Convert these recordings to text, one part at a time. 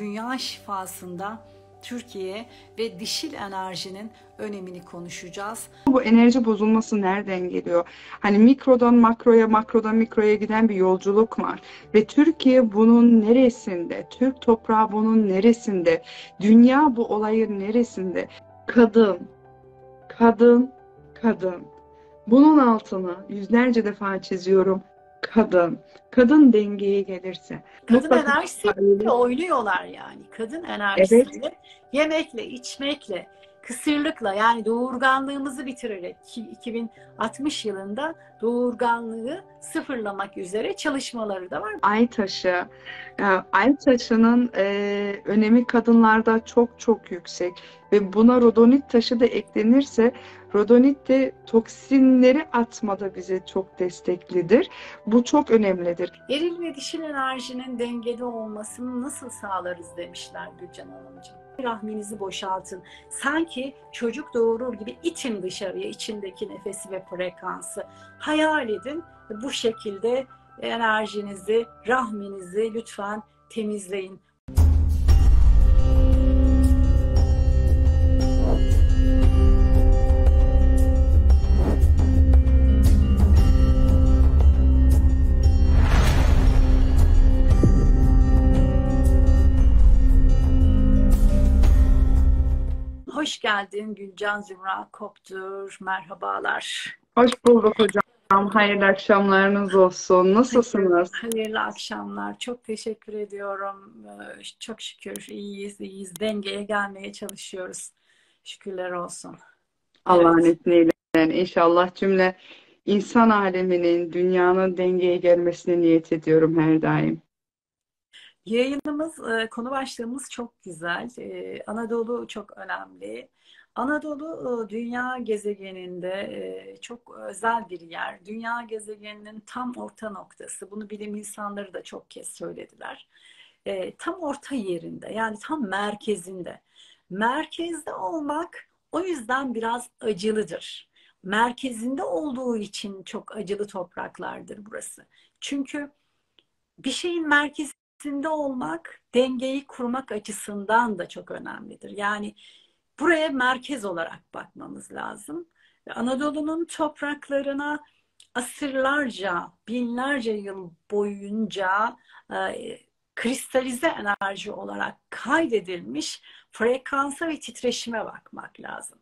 dünya şifasında Türkiye ve dişil enerjinin önemini konuşacağız. Bu enerji bozulması nereden geliyor? Hani mikrodan makroya, makrodan mikroya giden bir yolculuk var. Ve Türkiye bunun neresinde? Türk toprağı bunun neresinde? Dünya bu olayın neresinde? Kadın, kadın, kadın. Bunun altını yüzlerce defa çiziyorum. Kadın. Kadın dengeye gelirse. Kadın mutlaka enerjisiyle oynuyorlar yani. Kadın enerjisiyle, yemekle, içmekle, kısırlıkla yani doğurganlığımızı bitirerek ki 2060 yılında doğurganlığı sıfırlamak üzere çalışmaları da var. Ay taşı, ay taşının e, önemi kadınlarda çok çok yüksek ve buna rodonit taşı da eklenirse rodonit de toksinleri atmada bize çok desteklidir. Bu çok önemlidir. Eril ve dişil enerjinin dengede olmasını nasıl sağlarız demişler Gülcan Hanımcığım. Rahminizi boşaltın. Sanki çocuk doğurur gibi itin dışarıya içindeki nefesi ve frekansı. Hayal edin bu şekilde enerjinizi, rahminizi lütfen temizleyin. Hoş geldin Gülcan Zümra Koptur. Merhabalar. Hoş bulduk hocam. Hayırlı akşamlarınız olsun. Nasılsınız? Hayırlı akşamlar. Çok teşekkür ediyorum. Ee, Çok şükür iyiyiz, iyiyiz. Dengeye gelmeye çalışıyoruz. Şükürler olsun. Allah'ın Evet. izniyle inşallah cümle insan aleminin, dünyanın dengeye gelmesine niyet ediyorum her daim. Yayınımız, e, konu başlığımız çok güzel. E, Anadolu çok önemli. Anadolu e, dünya gezegeninde çok özel bir yer. Dünya gezegeninin tam orta noktası. Bunu bilim insanları da çok kez söylediler. Tam orta yerinde, yani tam merkezinde. Merkezde olmak o yüzden biraz acılıdır. Merkezinde olduğu için çok acılı topraklardır burası. Çünkü bir şeyin merkezinde olmak dengeyi kurmak açısından da çok önemlidir. Yani buraya merkez olarak bakmamız lazım. Anadolu'nun topraklarına asırlarca, binlerce yıl boyunca e, kristalize enerji olarak kaydedilmiş frekansa ve titreşime bakmak lazım.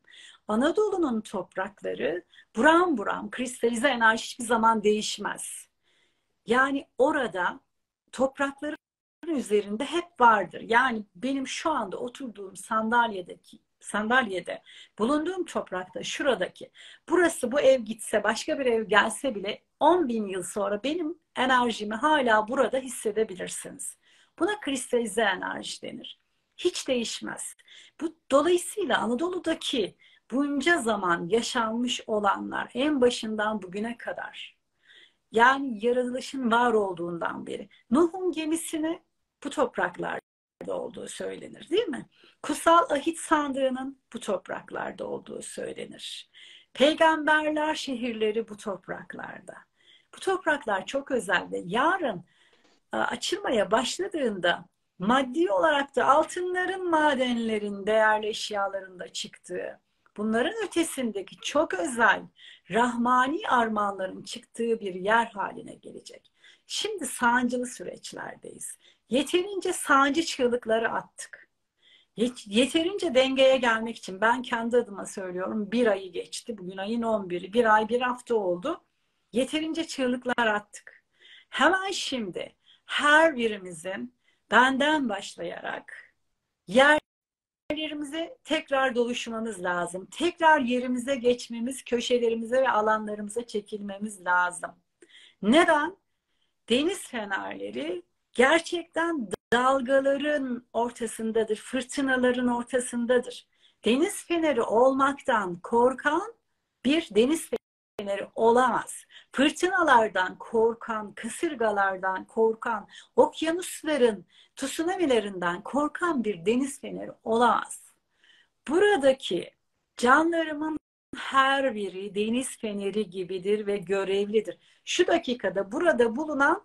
Anadolu'nun toprakları buram buram kristalize enerji hiçbir zaman değişmez. Yani orada toprakların üzerinde hep vardır. Yani benim şu anda oturduğum sandalyedeki sandalyede bulunduğum toprakta şuradaki burası bu ev gitse başka bir ev gelse bile 10 bin yıl sonra benim enerjimi hala burada hissedebilirsiniz. Buna kristalize enerji denir. Hiç değişmez. Bu dolayısıyla Anadolu'daki bunca zaman yaşanmış olanlar en başından bugüne kadar yani yaratılışın var olduğundan beri. Nuh'un gemisini bu topraklarda olduğu söylenir değil mi? Kutsal ahit sandığının bu topraklarda olduğu söylenir. Peygamberler şehirleri bu topraklarda. Bu topraklar çok özel ve yarın e, açılmaya başladığında maddi olarak da altınların, madenlerin, değerli eşyalarında çıktığı, bunların ötesindeki çok özel rahmani armağanların çıktığı bir yer haline gelecek. Şimdi sancılı süreçlerdeyiz. Yeterince sancı çığlıkları attık. Yeterince dengeye gelmek için ben kendi adıma söylüyorum bir ayı geçti. Bugün ayın 11'i. Bir ay bir hafta oldu. Yeterince çığlıklar attık. Hemen şimdi her birimizin benden başlayarak yer yerlerimize tekrar doluşmamız lazım. Tekrar yerimize geçmemiz, köşelerimize ve alanlarımıza çekilmemiz lazım. Neden? Deniz fenerleri gerçekten dalgaların ortasındadır, fırtınaların ortasındadır. Deniz feneri olmaktan korkan bir deniz feneri olamaz. Fırtınalardan korkan, kasırgalardan korkan, okyanusların tsunamilerinden korkan bir deniz feneri olamaz. Buradaki canlarımın her biri deniz feneri gibidir ve görevlidir. Şu dakikada burada bulunan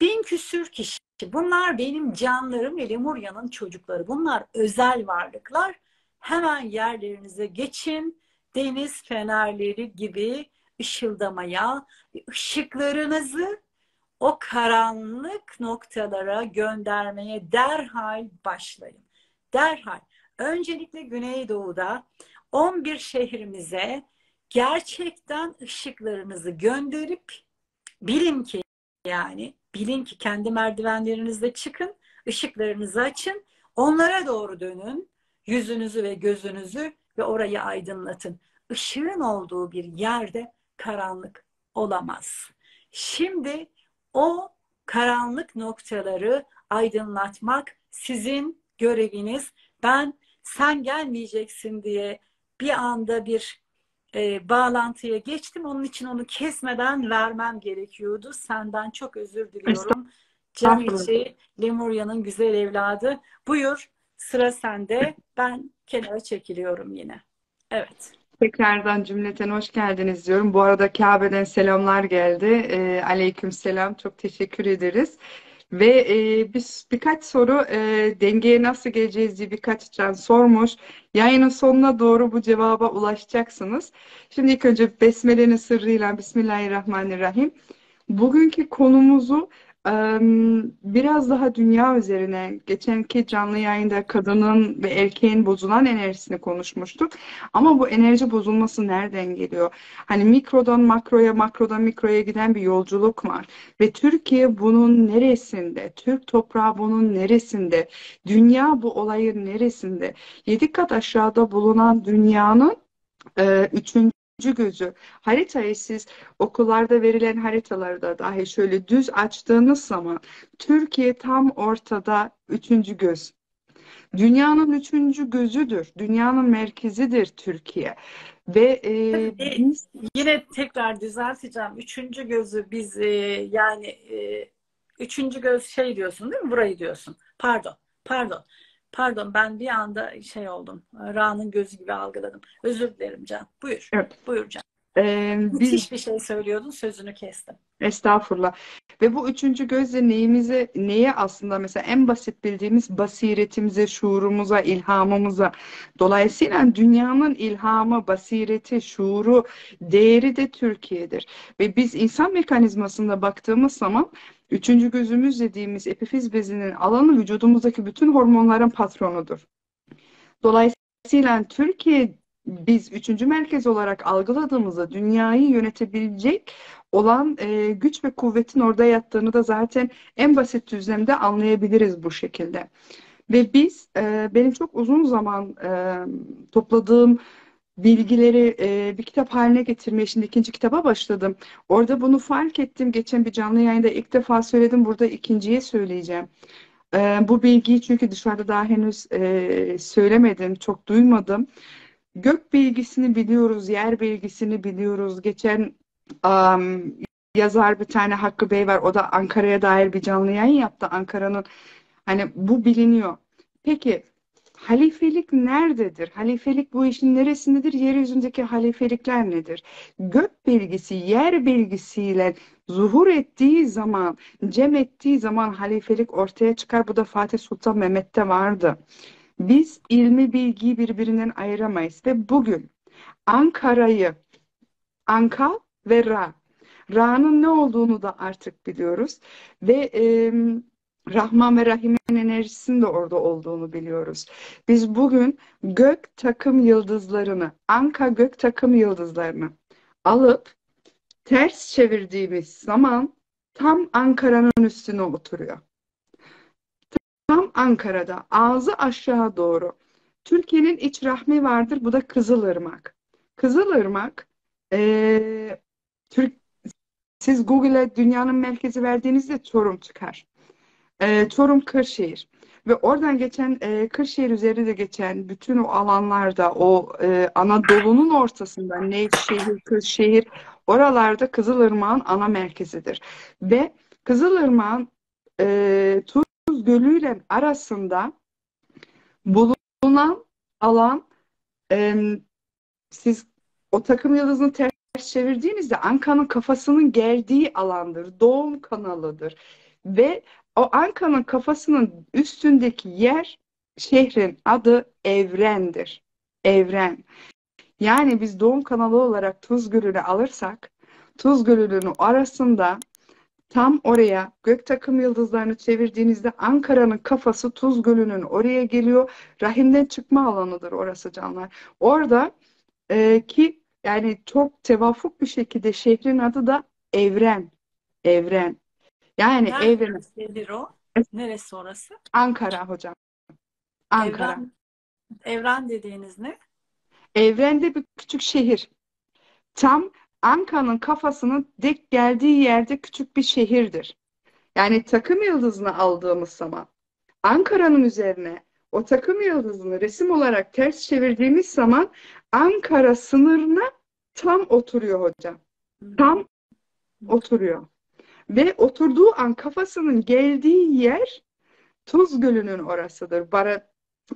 bin küsür kişi Bunlar benim canlarım ve Lemurya'nın çocukları. Bunlar özel varlıklar. Hemen yerlerinize geçin. Deniz fenerleri gibi ışıldamaya, ışıklarınızı o karanlık noktalara göndermeye derhal başlayın. Derhal. Öncelikle Güneydoğu'da 11 şehrimize gerçekten ışıklarınızı gönderip bilin ki yani bilin ki kendi merdivenlerinizde çıkın, ışıklarınızı açın, onlara doğru dönün, yüzünüzü ve gözünüzü ve orayı aydınlatın. Işığın olduğu bir yerde karanlık olamaz. Şimdi o karanlık noktaları aydınlatmak sizin göreviniz. Ben sen gelmeyeceksin diye bir anda bir e, bağlantıya geçtim. Onun için onu kesmeden vermem gerekiyordu. Senden çok özür diliyorum. Can içi Lemurya'nın güzel evladı. Buyur sıra sende. Ben kenara çekiliyorum yine. Evet. Tekrardan cümleten hoş geldiniz diyorum. Bu arada Kabe'den selamlar geldi. E, aleyküm selam. Çok teşekkür ederiz. Ve e, biz birkaç soru e, dengeye nasıl geleceğiz diye birkaç can sormuş. Yayının sonuna doğru bu cevaba ulaşacaksınız. Şimdi ilk önce Besmele'nin sırrıyla Bismillahirrahmanirrahim. Bugünkü konumuzu biraz daha dünya üzerine geçenki canlı yayında kadının ve erkeğin bozulan enerjisini konuşmuştuk. Ama bu enerji bozulması nereden geliyor? Hani mikrodan makroya, makrodan mikroya giden bir yolculuk var. Ve Türkiye bunun neresinde? Türk toprağı bunun neresinde? Dünya bu olayın neresinde? Yedi kat aşağıda bulunan dünyanın e, üçüncü gözü. Haritayı siz okullarda verilen haritalarda dahi şöyle düz açtığınız zaman Türkiye tam ortada üçüncü göz. Dünyanın üçüncü gözüdür. Dünyanın merkezidir Türkiye. Ve e, biz... yine tekrar düzelteceğim. Üçüncü gözü biz e, yani e, üçüncü göz şey diyorsun değil mi? Burayı diyorsun. Pardon. Pardon. Pardon ben bir anda şey oldum. Ra'nın gözü gibi algıladım. Özür dilerim Can. Buyur. Evet. Buyur Can. Ee, Müthiş biz... bir şey söylüyordun. Sözünü kestim. Estağfurullah. Ve bu üçüncü gözle neyimize, neye aslında mesela en basit bildiğimiz basiretimize, şuurumuza, ilhamımıza. Dolayısıyla dünyanın ilhamı, basireti, şuuru, değeri de Türkiye'dir. Ve biz insan mekanizmasında baktığımız zaman Üçüncü gözümüz dediğimiz epifiz bezinin alanı vücudumuzdaki bütün hormonların patronudur. Dolayısıyla Türkiye biz üçüncü merkez olarak algıladığımızda dünyayı yönetebilecek olan e, güç ve kuvvetin orada yattığını da zaten en basit düzlemde anlayabiliriz bu şekilde. Ve biz, e, benim çok uzun zaman e, topladığım bilgileri e, bir kitap haline getirmeye şimdi ikinci kitaba başladım. Orada bunu fark ettim. Geçen bir canlı yayında ilk defa söyledim. Burada ikinciye söyleyeceğim. E, bu bilgiyi çünkü dışarıda daha henüz e, söylemedim. Çok duymadım. Gök bilgisini biliyoruz, yer bilgisini biliyoruz. Geçen um, yazar bir tane Hakkı Bey var. O da Ankara'ya dair bir canlı yayın yaptı. Ankara'nın hani bu biliniyor. Peki Halifelik nerededir? Halifelik bu işin neresindedir? Yeryüzündeki halifelikler nedir? Gök bilgisi, yer bilgisiyle zuhur ettiği zaman, cem ettiği zaman halifelik ortaya çıkar. Bu da Fatih Sultan Mehmet'te vardı. Biz ilmi bilgiyi birbirinden ayıramayız ve bugün Ankara'yı Anka ve Ra Ra'nın ne olduğunu da artık biliyoruz ve e, Rahman ve Rahim'in enerjisinin de orada olduğunu biliyoruz. Biz bugün gök takım yıldızlarını, Anka gök takım yıldızlarını alıp ters çevirdiğimiz zaman tam Ankara'nın üstüne oturuyor. Tam Ankara'da ağzı aşağı doğru. Türkiye'nin iç rahmi vardır. Bu da Kızılırmak. Kızılırmak e, Türk, siz Google'e dünyanın merkezi verdiğinizde Çorum çıkar e, Çorum Kırşehir ve oradan geçen e, Kırşehir üzeri de geçen bütün o alanlarda o e, Anadolu'nun ortasında Nevşehir, Kırşehir oralarda Kızılırmak'ın ana merkezidir. Ve Kızılırmak'ın e, Gölü ile arasında bulunan alan e, siz o takım yıldızını ters çevirdiğinizde Anka'nın kafasının geldiği alandır. Doğum kanalıdır. Ve o Anka'nın kafasının üstündeki yer şehrin adı Evren'dir. Evren. Yani biz doğum kanalı olarak Tuz Gölü'nü alırsak Tuz Gölü'nün arasında tam oraya gök takım yıldızlarını çevirdiğinizde Ankara'nın kafası Tuz Gölü'nün oraya geliyor. Rahimden çıkma alanıdır orası canlar. Orada e, ki yani çok tevafuk bir şekilde şehrin adı da Evren. Evren. Yani Evren. Neresi o? Neresi orası? Ankara hocam. Ankara. Evren, evren dediğiniz ne? Evrende bir küçük şehir. Tam Ankara'nın kafasının dek geldiği yerde küçük bir şehirdir. Yani takım yıldızını aldığımız zaman Ankara'nın üzerine o takım yıldızını resim olarak ters çevirdiğimiz zaman Ankara sınırına tam oturuyor hocam. Tam oturuyor. Ve oturduğu an kafasının geldiği yer Tuz Gölü'nün orasıdır. Bara,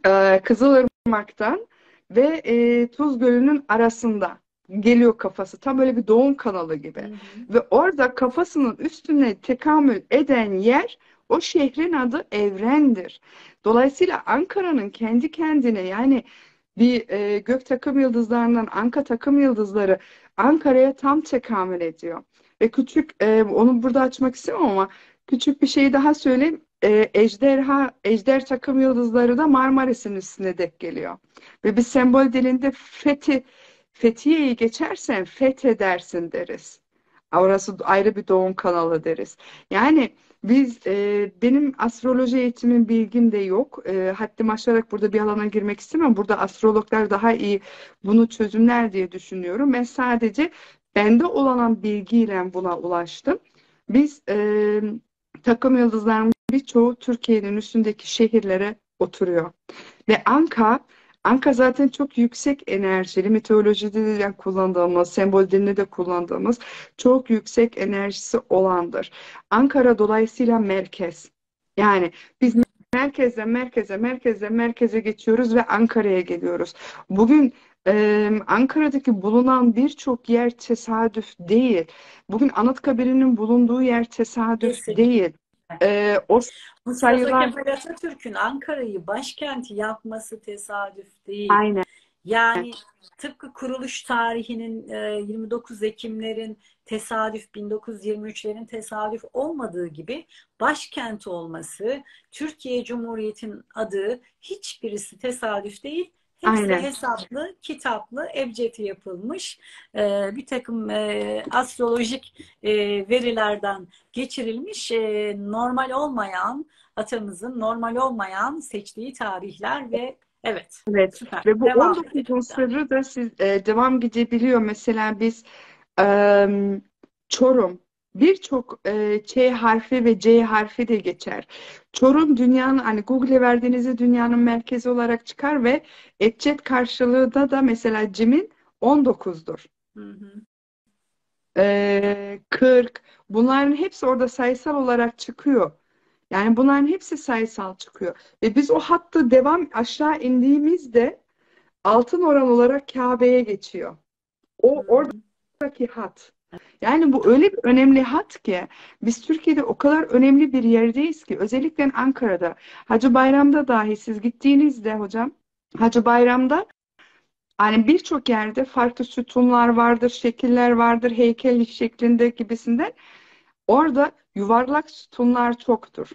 e, Kızılırmak'tan ve e, Tuz Gölü'nün arasında geliyor kafası. Tam böyle bir doğum kanalı gibi. Hı hı. Ve orada kafasının üstüne tekamül eden yer o şehrin adı Evren'dir. Dolayısıyla Ankara'nın kendi kendine yani bir e, gök takım yıldızlarından Anka takım yıldızları Ankara'ya tam tekamül ediyor. Ve küçük, e, onu burada açmak istemem ama küçük bir şey daha söyleyeyim. E, ejderha, ejder takım yıldızları da Marmaris'in üstüne dek geliyor. Ve bir sembol dilinde fethi, Fethiye'yi geçersen fethedersin deriz. Orası ayrı bir doğum kanalı deriz. Yani biz e, benim astroloji eğitimin bilgim de yok. E, haddim aşarak burada bir alana girmek istemem. Burada astrologlar daha iyi bunu çözümler diye düşünüyorum. Ben sadece bende olan bilgiyle buna ulaştım. Biz e, takım yıldızların birçoğu Türkiye'nin üstündeki şehirlere oturuyor. Ve Anka Anka zaten çok yüksek enerjili, mitolojide de kullandığımız, sembol de kullandığımız çok yüksek enerjisi olandır. Ankara dolayısıyla merkez. Yani biz merkezden merkeze, merkezden merkeze geçiyoruz ve Ankara'ya geliyoruz. Bugün ee, Ankara'daki bulunan birçok yer tesadüf değil. Bugün Anıtkabir'in bulunduğu yer tesadüf Kesinlikle. değil. Ee, o Mustafa sayılar... Kemal Atatürk'ün Ankara'yı başkenti yapması tesadüf değil. Aynen. Yani tıpkı kuruluş tarihinin 29 Ekimlerin tesadüf 1923'lerin tesadüf olmadığı gibi başkent olması Türkiye Cumhuriyeti'nin adı hiçbirisi tesadüf değil Hepsi Aynen. hesaplı, kitaplı, ebcedi yapılmış e, bir takım e, astrolojik e, verilerden geçirilmiş e, normal olmayan atamızın normal olmayan seçtiği tarihler ve evet. Evet. Süper. Ve bu devam 19. sırrı da siz e, devam gidebiliyor. Mesela biz e, Çorum birçok e, Ç harfi ve C harfi de geçer. Çorum dünyanın hani Google'e verdiğinizde dünyanın merkezi olarak çıkar ve etcet karşılığı da da mesela cimin 19'dur. Hı hı. E, 40 bunların hepsi orada sayısal olarak çıkıyor. Yani bunların hepsi sayısal çıkıyor. Ve biz o hattı devam aşağı indiğimizde altın oran olarak Kabe'ye geçiyor. O oradaki hat. Yani bu öyle bir önemli hat ki biz Türkiye'de o kadar önemli bir yerdeyiz ki özellikle Ankara'da Hacı Bayram'da dahi siz gittiğinizde hocam Hacı Bayram'da hani birçok yerde farklı sütunlar vardır, şekiller vardır, heykel şeklinde gibisinden. Orada yuvarlak sütunlar çoktur.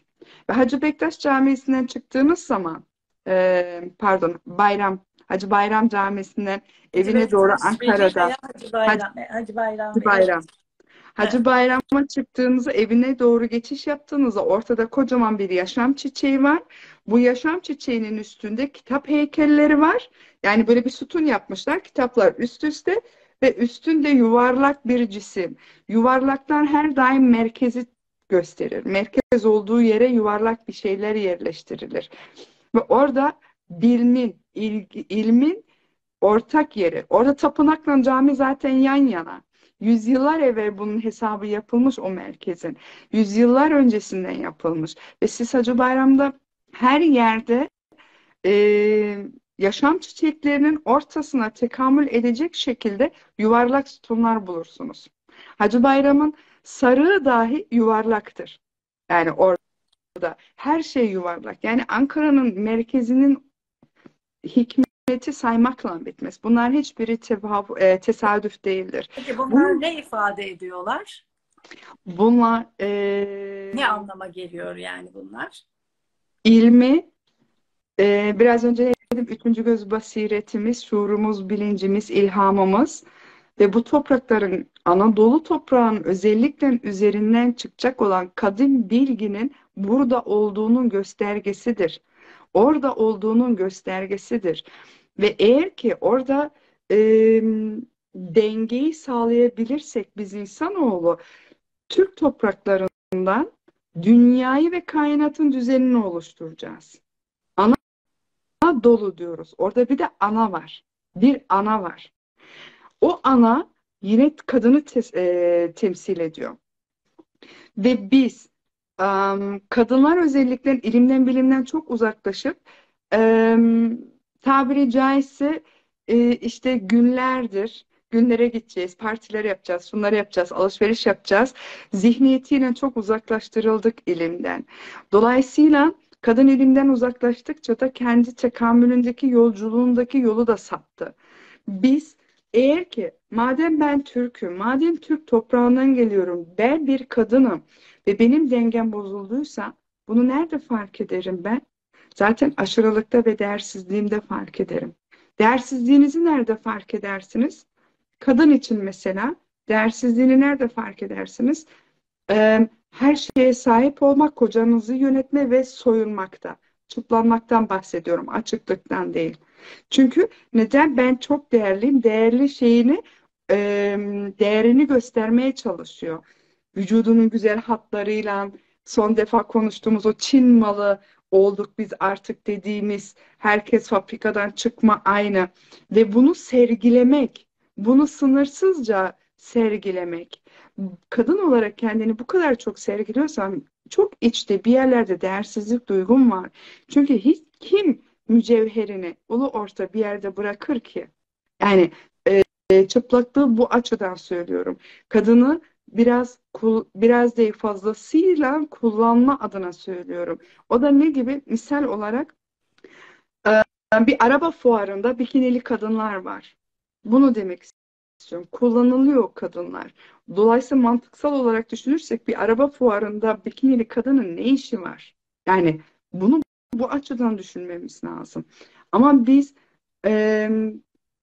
Ve Hacı Bektaş Camisi'nden çıktığınız zaman e, pardon Bayram Hacı Bayram Camisi'nden evine evet, doğru Ankara'da Hacı Bayram Hacı Bayram, Hacı Bayram. Hacı Bayram'a çıktığınızda evine doğru geçiş yaptığınızda ortada kocaman bir yaşam çiçeği var. Bu yaşam çiçeğinin üstünde kitap heykelleri var. Yani böyle bir sütun yapmışlar. Kitaplar üst üste ve üstünde yuvarlak bir cisim. Yuvarlaklar her daim merkezi gösterir. Merkez olduğu yere yuvarlak bir şeyler yerleştirilir. Ve orada bilmin, ilgi, ilmin ortak yeri. Orada tapınakla cami zaten yan yana. Yüzyıllar evvel bunun hesabı yapılmış o merkezin. Yüzyıllar öncesinden yapılmış. Ve siz Hacı Bayram'da her yerde e, yaşam çiçeklerinin ortasına tekamül edecek şekilde yuvarlak sütunlar bulursunuz. Hacı Bayram'ın sarığı dahi yuvarlaktır. Yani orada. Her şey yuvarlak. Yani Ankara'nın merkezinin hikmeti saymakla bitmez. Bunlar hiçbiri e, tesadüf değildir. Peki bunlar Bu, ne ifade ediyorlar? Bunlar e, ne anlama geliyor yani bunlar? İlmi e, biraz önce dedim üçüncü göz basiretimiz, şuurumuz, bilincimiz, ilhamımız ve bu toprakların Anadolu toprağının özellikle üzerinden çıkacak olan kadim bilginin burada olduğunun göstergesidir. Orada olduğunun göstergesidir. Ve eğer ki orada e, dengeyi sağlayabilirsek biz insanoğlu Türk topraklarından dünyayı ve kainatın düzenini oluşturacağız. Ana dolu diyoruz. Orada bir de ana var. Bir ana var. O ana yine kadını te e, temsil ediyor. Ve biz kadınlar özellikle ilimden bilimden çok uzaklaşıp tabiri caizse e, işte günlerdir günlere gideceğiz, partiler yapacağız, şunları yapacağız, alışveriş yapacağız. Zihniyetiyle çok uzaklaştırıldık ilimden. Dolayısıyla kadın ilimden uzaklaştıkça da kendi tekamülündeki yolculuğundaki yolu da saptı. Biz eğer ki madem ben Türk'üm, madem Türk toprağından geliyorum, ben bir kadınım ve benim dengem bozulduysa bunu nerede fark ederim ben? Zaten aşırılıkta ve değersizliğimde fark ederim. Değersizliğinizi nerede fark edersiniz? Kadın için mesela değersizliğini nerede fark edersiniz? Ee, her şeye sahip olmak, kocanızı yönetme ve soyunmakta. Çıplanmaktan bahsediyorum, açıklıktan değil. Çünkü neden? Ben çok değerliyim. Değerli şeyini, e, değerini göstermeye çalışıyor. Vücudunun güzel hatlarıyla, son defa konuştuğumuz o Çin malı olduk biz artık dediğimiz herkes fabrikadan çıkma aynı ve bunu sergilemek bunu sınırsızca sergilemek. Kadın olarak kendini bu kadar çok sergiliyorsan çok içte bir yerlerde değersizlik duygum var. Çünkü hiç kim mücevherini ulu orta bir yerde bırakır ki? Yani e, çıplaklığı bu açıdan söylüyorum. Kadını biraz biraz değil fazlasıyla kullanma adına söylüyorum. O da ne gibi? Misal olarak bir araba fuarında bikinili kadınlar var. Bunu demek istiyorum. Kullanılıyor kadınlar. Dolayısıyla mantıksal olarak düşünürsek bir araba fuarında bikinili kadının ne işi var? Yani bunu bu açıdan düşünmemiz lazım. Ama biz e,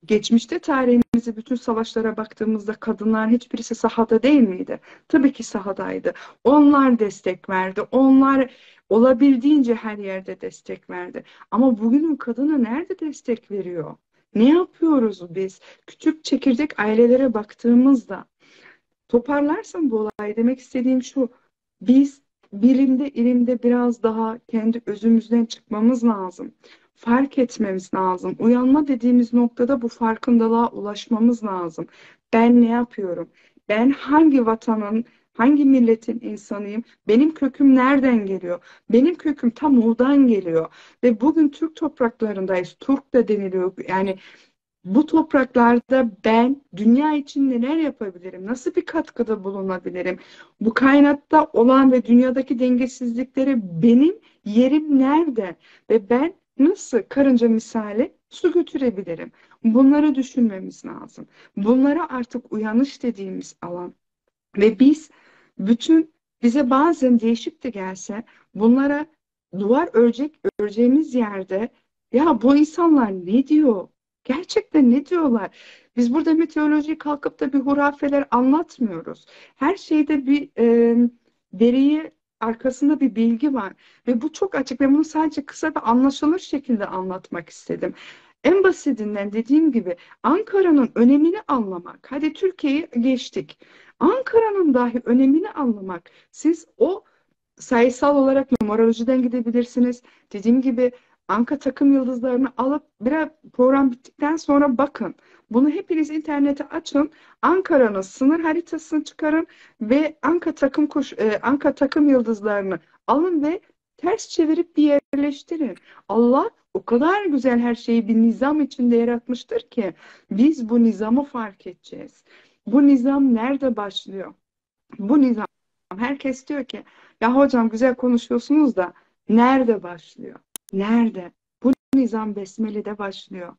geçmişte tarihimizi bütün savaşlara baktığımızda kadınlar hiçbirisi sahada değil miydi? Tabii ki sahadaydı. Onlar destek verdi. Onlar olabildiğince her yerde destek verdi. Ama bugünün kadını nerede destek veriyor? Ne yapıyoruz biz? Küçük çekirdek ailelere baktığımızda toparlarsam bu olay demek istediğim şu. Biz bilimde, ilimde biraz daha kendi özümüzden çıkmamız lazım. Fark etmemiz lazım. Uyanma dediğimiz noktada bu farkındalığa ulaşmamız lazım. Ben ne yapıyorum? Ben hangi vatanın, hangi milletin insanıyım? Benim köküm nereden geliyor? Benim köküm tam oradan geliyor. Ve bugün Türk topraklarındayız. Türk de deniliyor. Yani bu topraklarda ben dünya için neler yapabilirim? Nasıl bir katkıda bulunabilirim? Bu kainatta olan ve dünyadaki dengesizlikleri benim yerim nerede? Ve ben nasıl karınca misali su götürebilirim? Bunları düşünmemiz lazım. Bunlara artık uyanış dediğimiz alan. Ve biz bütün bize bazen değişik de gelse bunlara duvar örecek öreceğimiz yerde ya bu insanlar ne diyor? Gerçekten ne diyorlar? Biz burada meteoroloji kalkıp da bir hurafeler anlatmıyoruz. Her şeyde bir e, veriyi arkasında bir bilgi var. Ve bu çok açık ve bunu sadece kısa ve anlaşılır şekilde anlatmak istedim. En basitinden dediğim gibi Ankara'nın önemini anlamak. Hadi Türkiye'yi geçtik. Ankara'nın dahi önemini anlamak. Siz o sayısal olarak numarolojiden gidebilirsiniz. Dediğim gibi Anka takım yıldızlarını alıp bir program bittikten sonra bakın. Bunu hepiniz internete açın. Ankara'nın sınır haritasını çıkarın ve Anka takım kuş, e, Anka takım yıldızlarını alın ve ters çevirip bir yerleştirin. Allah o kadar güzel her şeyi bir nizam içinde yaratmıştır ki biz bu nizamı fark edeceğiz. Bu nizam nerede başlıyor? Bu nizam herkes diyor ki Ya hocam güzel konuşuyorsunuz da nerede başlıyor? Nerede? Bu nizam Besmele'de başlıyor.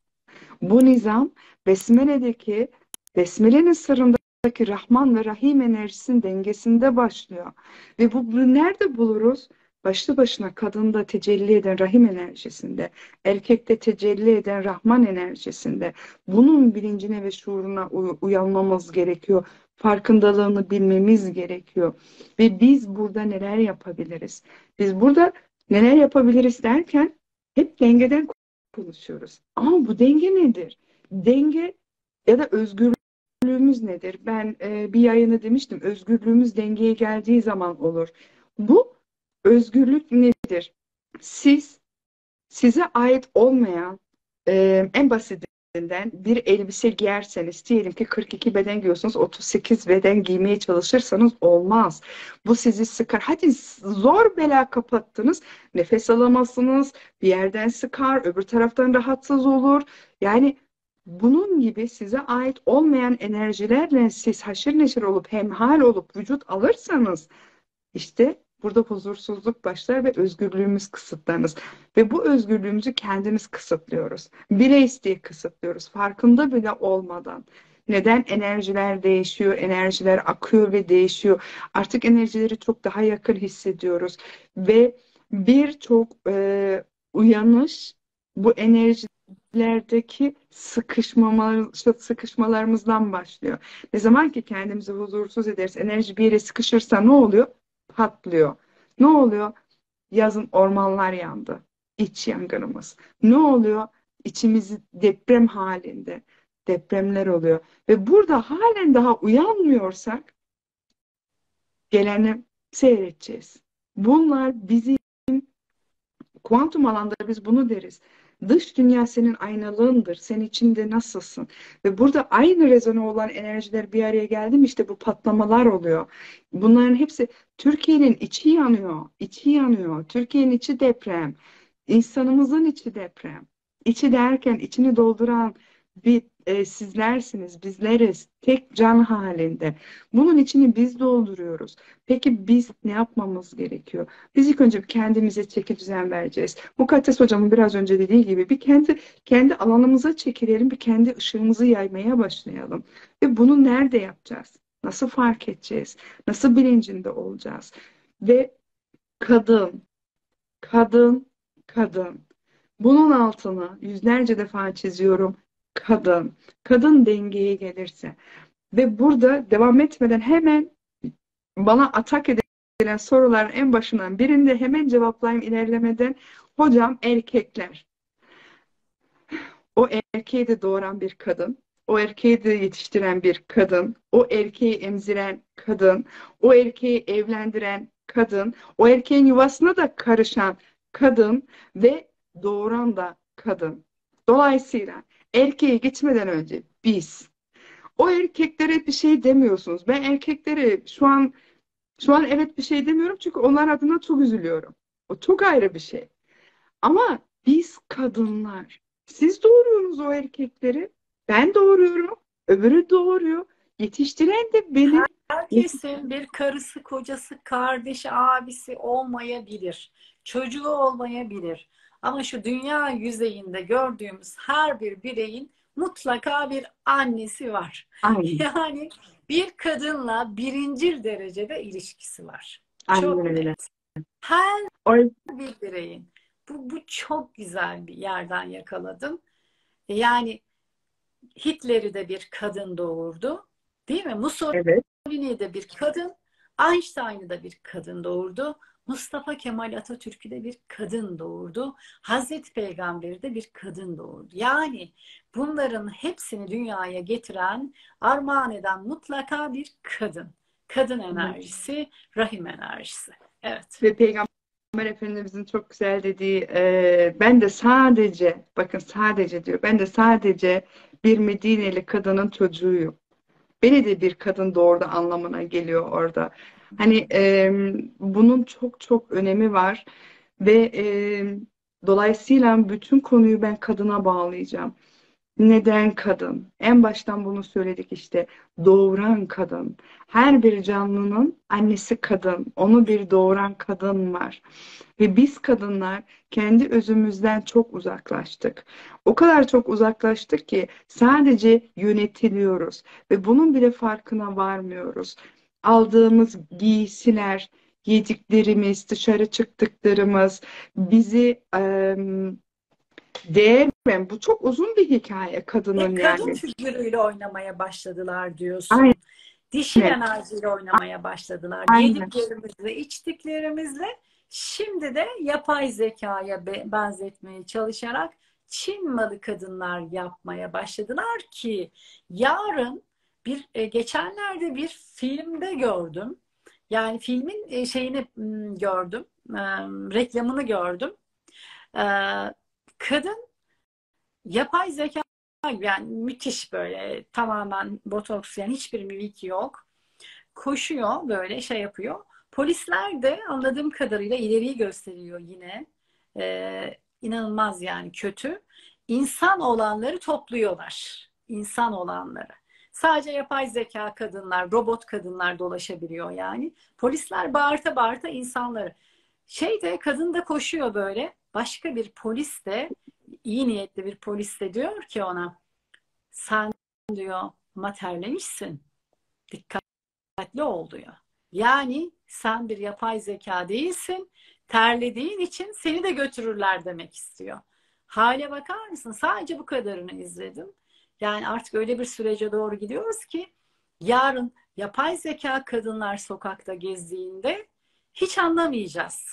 Bu nizam Besmele'deki Besmele'nin sırrındaki Rahman ve Rahim enerjisinin dengesinde başlıyor. Ve bu, bu nerede buluruz? Başlı başına kadında tecelli eden rahim enerjisinde, erkekte tecelli eden Rahman enerjisinde. Bunun bilincine ve şuuruna uyanmamız gerekiyor. Farkındalığını bilmemiz gerekiyor. Ve biz burada neler yapabiliriz? Biz burada neler yapabiliriz derken hep dengeden konuşuyoruz. Ama bu denge nedir? Denge ya da özgürlüğümüz nedir? Ben e, bir yayını demiştim. Özgürlüğümüz dengeye geldiği zaman olur. Bu özgürlük nedir? Siz size ait olmayan e, en basit bir elbise giyerseniz diyelim ki 42 beden giyiyorsunuz 38 beden giymeye çalışırsanız olmaz. Bu sizi sıkar. Hadi zor bela kapattınız. Nefes alamazsınız. Bir yerden sıkar. Öbür taraftan rahatsız olur. Yani bunun gibi size ait olmayan enerjilerle siz haşır neşir olup hemhal olup vücut alırsanız işte Burada huzursuzluk başlar ve özgürlüğümüz kısıtlanır. Ve bu özgürlüğümüzü kendimiz kısıtlıyoruz. Bile isteye kısıtlıyoruz. Farkında bile olmadan. Neden enerjiler değişiyor, enerjiler akıyor ve değişiyor. Artık enerjileri çok daha yakın hissediyoruz. Ve birçok e, uyanış bu enerjilerdeki sıkışmamalar, sıkışmalarımızdan başlıyor. Ne zaman ki kendimizi huzursuz ederiz, enerji bir yere sıkışırsa ne oluyor? Patlıyor. Ne oluyor? Yazın ormanlar yandı. İç yangınımız. Ne oluyor? İçimizi deprem halinde. Depremler oluyor. Ve burada halen daha uyanmıyorsak geleni seyredeceğiz. Bunlar bizim kuantum alanda biz bunu deriz. Dış dünya senin aynalığındır. Sen içinde nasılsın? Ve burada aynı rezone olan enerjiler bir araya geldi mi işte bu patlamalar oluyor. Bunların hepsi Türkiye'nin içi yanıyor. içi yanıyor. Türkiye'nin içi deprem. İnsanımızın içi deprem. İçi derken içini dolduran bir e, sizlersiniz, bizleriz. Tek can halinde. Bunun içini biz dolduruyoruz. Peki biz ne yapmamız gerekiyor? Biz ilk önce kendimize çeki düzen vereceğiz. Mukaddes hocamın biraz önce dediği gibi bir kendi kendi alanımıza çekilelim, bir kendi ışığımızı yaymaya başlayalım. Ve bunu nerede yapacağız? Nasıl fark edeceğiz? Nasıl bilincinde olacağız? Ve kadın, kadın, kadın. Bunun altını yüzlerce defa çiziyorum kadın, kadın dengeye gelirse ve burada devam etmeden hemen bana atak edilen soruların en başından birinde hemen cevaplayayım ilerlemeden hocam erkekler o erkeği de doğuran bir kadın o erkeği de yetiştiren bir kadın, o erkeği emziren kadın, o erkeği evlendiren kadın, o erkeğin yuvasına da karışan kadın ve doğuran da kadın. Dolayısıyla erkeğe gitmeden önce biz o erkeklere bir şey demiyorsunuz. Ben erkeklere şu an şu an evet bir şey demiyorum çünkü onlar adına çok üzülüyorum. O çok ayrı bir şey. Ama biz kadınlar siz doğuruyorsunuz o erkekleri. Ben doğuruyorum. Öbürü doğuruyor. Yetiştiren de benim. Herkesin bir karısı, kocası, kardeşi, abisi olmayabilir. Çocuğu olmayabilir. Ama şu dünya yüzeyinde gördüğümüz her bir bireyin mutlaka bir annesi var. Aynen. Yani bir kadınla birincil derecede ilişkisi var. Aynen çok öyle. Net. Her bir bireyin. Bu, bu çok güzel bir yerden yakaladım. Yani Hitler'i de bir kadın doğurdu. Değil mi? Mussolini evet. de bir kadın, Einstein'ı da bir kadın doğurdu. Mustafa Kemal Atatürk'ü de bir kadın doğurdu. Hazreti Peygamber'i de bir kadın doğurdu. Yani bunların hepsini dünyaya getiren, armağan eden mutlaka bir kadın. Kadın enerjisi, rahim enerjisi. Evet. Ve Peygamber Efendimizin çok güzel dediği e, ben de sadece bakın sadece diyor ben de sadece bir Medineli kadının çocuğuyum. Beni de bir kadın doğurdu anlamına geliyor orada. Hani e, bunun çok çok önemi var ve e, dolayısıyla bütün konuyu ben kadına bağlayacağım. Neden kadın? En baştan bunu söyledik işte. Doğuran kadın. Her bir canlının annesi kadın. Onu bir doğuran kadın var. Ve biz kadınlar kendi özümüzden çok uzaklaştık. O kadar çok uzaklaştık ki sadece yönetiliyoruz. Ve bunun bile farkına varmıyoruz. Aldığımız giysiler, yediklerimiz, dışarı çıktıklarımız bizi... Um, Değermem. Bu çok uzun bir hikaye kadının Ve yani. kadın figürüyle oynamaya başladılar diyorsun. Aynen. Dişil Evet. enerjiyle oynamaya başladılar. Aynen. Yediklerimizle, içtiklerimizle şimdi de yapay zekaya be- benzetmeye çalışarak Çin malı kadınlar yapmaya başladılar ki yarın bir e, geçenlerde bir filmde gördüm. Yani filmin e, şeyini m, gördüm. e, reklamını gördüm. E, kadın yapay zeka yani müthiş böyle tamamen botoks yani hiçbir mimik yok. Koşuyor böyle şey yapıyor. Polisler de anladığım kadarıyla ileriyi gösteriyor yine. Ee, inanılmaz yani kötü. İnsan olanları topluyorlar. İnsan olanları. Sadece yapay zeka kadınlar, robot kadınlar dolaşabiliyor yani. Polisler bağırta bağırta insanları. Şey de kadın da koşuyor böyle. Başka bir polis de iyi niyetli bir polis de diyor ki ona sen diyor materlemişsin. Dikkatli ol diyor. Yani sen bir yapay zeka değilsin. Terlediğin için seni de götürürler demek istiyor. Hale bakar mısın? Sadece bu kadarını izledim. Yani artık öyle bir sürece doğru gidiyoruz ki yarın yapay zeka kadınlar sokakta gezdiğinde hiç anlamayacağız.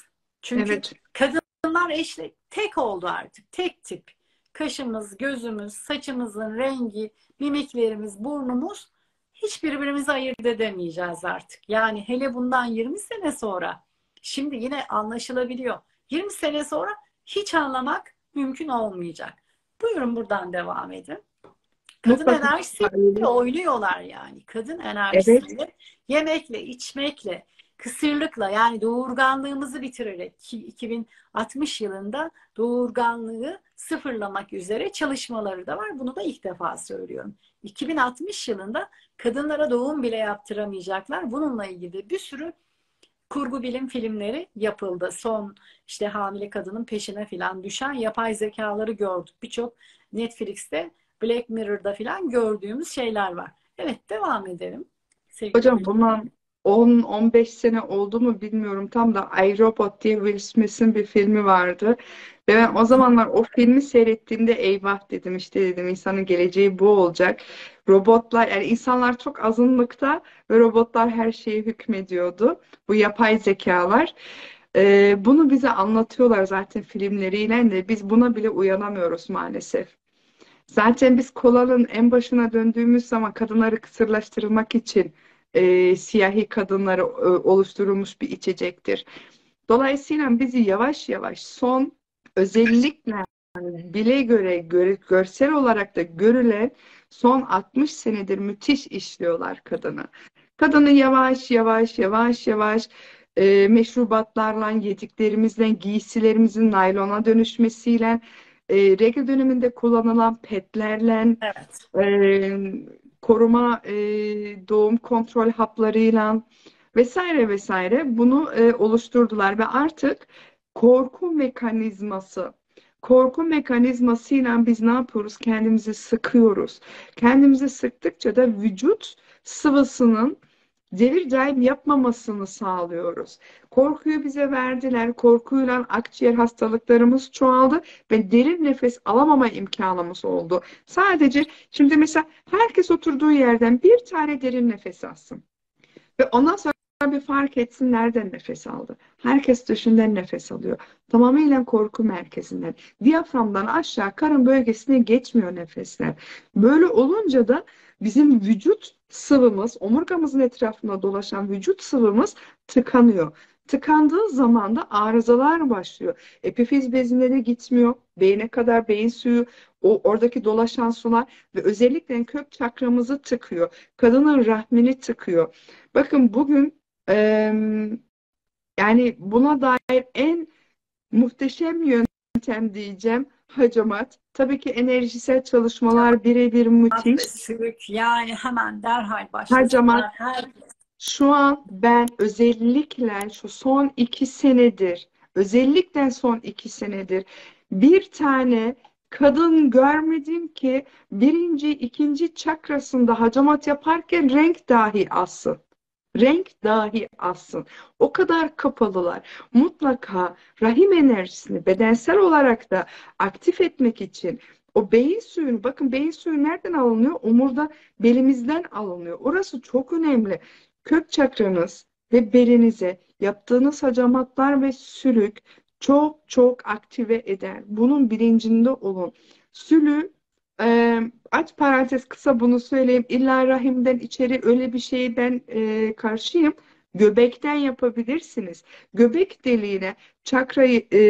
Çünkü Evet. kadınlar eşle tek oldu artık. Tek tip. Kaşımız, gözümüz, saçımızın rengi, mimiklerimiz, burnumuz hiç birbirimizi ayırt edemeyeceğiz artık. Yani hele bundan 20 sene sonra şimdi yine anlaşılabiliyor. 20 sene sonra hiç anlamak mümkün olmayacak. Buyurun buradan devam edin. Kadın Mutlaka. enerjisiyle oynuyorlar yani. Kadın enerjisiyle, yemekle, içmekle, kısırlıkla yani doğurganlığımızı bitirerek ki 2060 yılında doğurganlığı sıfırlamak üzere çalışmaları da var. Bunu da ilk defa söylüyorum. 2060 yılında kadınlara doğum bile yaptıramayacaklar. Bununla ilgili bir sürü kurgu bilim filmleri yapıldı. Son işte hamile kadının peşine filan düşen yapay zekaları gördük. Birçok Netflix'te Black Mirror'da filan gördüğümüz şeyler var. Evet devam edelim. Sevgili Hocam Gülcan. bundan 10-15 sene oldu mu bilmiyorum tam da iRobot diye Will Smith'in bir filmi vardı. Ve ben o zamanlar o filmi seyrettiğimde eyvah dedim işte dedim insanın geleceği bu olacak. Robotlar yani insanlar çok azınlıkta ve robotlar her şeye hükmediyordu. Bu yapay zekalar. Ee, bunu bize anlatıyorlar zaten filmleriyle de biz buna bile uyanamıyoruz maalesef. Zaten biz kolanın en başına döndüğümüz zaman kadınları kısırlaştırmak için e, siyahi kadınları e, oluşturulmuş bir içecektir. Dolayısıyla bizi yavaş yavaş son özellikle bile göre, göre görsel olarak da görülen son 60 senedir müthiş işliyorlar kadını. Kadını yavaş yavaş yavaş yavaş e, meşrubatlarla, yediklerimizle, giysilerimizin naylona dönüşmesiyle, e, regl döneminde kullanılan petlerle, Evet. e, koruma e, doğum kontrol haplarıyla vesaire vesaire bunu e, oluşturdular ve artık korku mekanizması korku mekanizmasıyla biz ne yapıyoruz? Kendimizi sıkıyoruz. Kendimizi sıktıkça da vücut sıvısının devir daim yapmamasını sağlıyoruz. Korkuyu bize verdiler. Korkuyla akciğer hastalıklarımız çoğaldı ve derin nefes alamama imkanımız oldu. Sadece şimdi mesela herkes oturduğu yerden bir tane derin nefes alsın. Ve ondan sonra bir fark etsin nereden nefes aldı. Herkes dışından nefes alıyor. Tamamıyla korku merkezinden. Diyaframdan aşağı karın bölgesine geçmiyor nefesler. Böyle olunca da bizim vücut sıvımız, omurgamızın etrafında dolaşan vücut sıvımız tıkanıyor. Tıkandığı zaman da arızalar başlıyor. Epifiz bezinleri gitmiyor. Beyne kadar beyin suyu, o oradaki dolaşan sular ve özellikle kök çakramızı tıkıyor. Kadının rahmini tıkıyor. Bakın bugün e, yani buna dair en muhteşem yöntem diyeceğim hacamat. Tabii ki enerjisel çalışmalar birebir müthiş. Sülük yani hemen derhal başlasınlar. Hacamat. Herkes. Şu an ben özellikle şu son iki senedir, özellikle son iki senedir bir tane kadın görmedim ki birinci, ikinci çakrasında hacamat yaparken renk dahi alsın. Renk dahi alsın. O kadar kapalılar. Mutlaka rahim enerjisini bedensel olarak da aktif etmek için o beyin suyunu, bakın beyin suyu nereden alınıyor? Omurda belimizden alınıyor. Orası çok önemli. Kök çakranız ve belinize yaptığınız hacamatlar ve sülük çok çok aktive eder. Bunun bilincinde olun. Sülü e, aç parantez kısa bunu söyleyeyim. İlla rahimden içeri öyle bir şeyden e, karşıyım. Göbekten yapabilirsiniz. Göbek deliğine çakrayı e,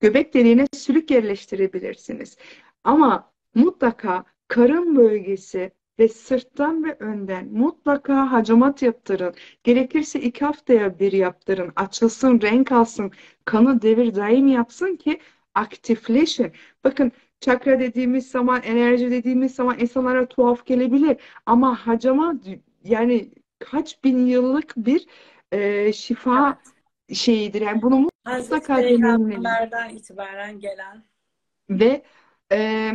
göbek deliğine sülük yerleştirebilirsiniz. Ama mutlaka karın bölgesi ve sırttan ve önden mutlaka hacamat yaptırın. Gerekirse iki haftaya bir yaptırın. Açılsın, renk alsın, kanı devir daim yapsın ki aktifleşin. Bakın çakra dediğimiz zaman, enerji dediğimiz zaman insanlara tuhaf gelebilir. Ama hacama yani kaç bin yıllık bir e, şifa Evet. şeyidir. Yani bunu Hazreti mutlaka. Peygamberden itibaren gelen Ve e,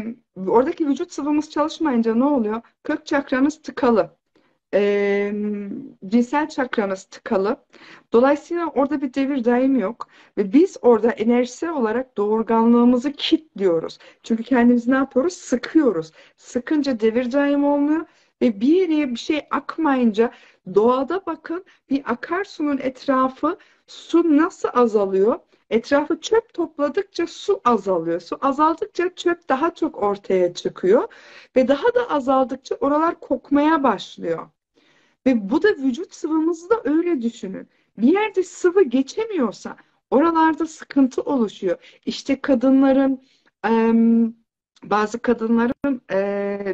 oradaki vücut sıvımız çalışmayınca ne oluyor? Kök çakranız tıkalı. E, cinsel çakranız tıkalı. Dolayısıyla orada bir devir daim yok. Ve biz orada enerjisel olarak doğurganlığımızı kilitliyoruz. Çünkü kendimizi ne yapıyoruz? Sıkıyoruz. Sıkınca devir daim olmuyor. Ve bir yere bir şey akmayınca doğada bakın bir akarsunun etrafı su nasıl azalıyor? Etrafı çöp topladıkça su azalıyor. Su azaldıkça çöp daha çok ortaya çıkıyor ve daha da azaldıkça oralar kokmaya başlıyor. Ve bu da vücut sıvımızı da öyle düşünün. Bir yerde sıvı geçemiyorsa oralarda sıkıntı oluşuyor. İşte kadınların bazı kadınların e,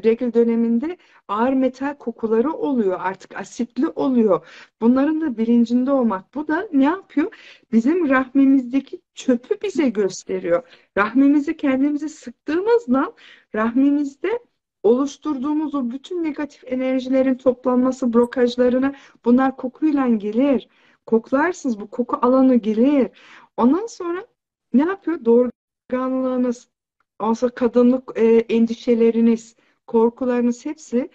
regl döneminde ağır metal kokuları oluyor. Artık asitli oluyor. Bunların da bilincinde olmak. Bu da ne yapıyor? Bizim rahmimizdeki çöpü bize gösteriyor. Rahmimizi kendimizi sıktığımızda rahmimizde oluşturduğumuz o bütün negatif enerjilerin toplanması, blokajlarına bunlar kokuyla gelir. Koklarsınız bu koku alanı gelir. Ondan sonra ne yapıyor? Doğurganlığınız, Onsa kadınlık e, endişeleriniz, korkularınız hepsi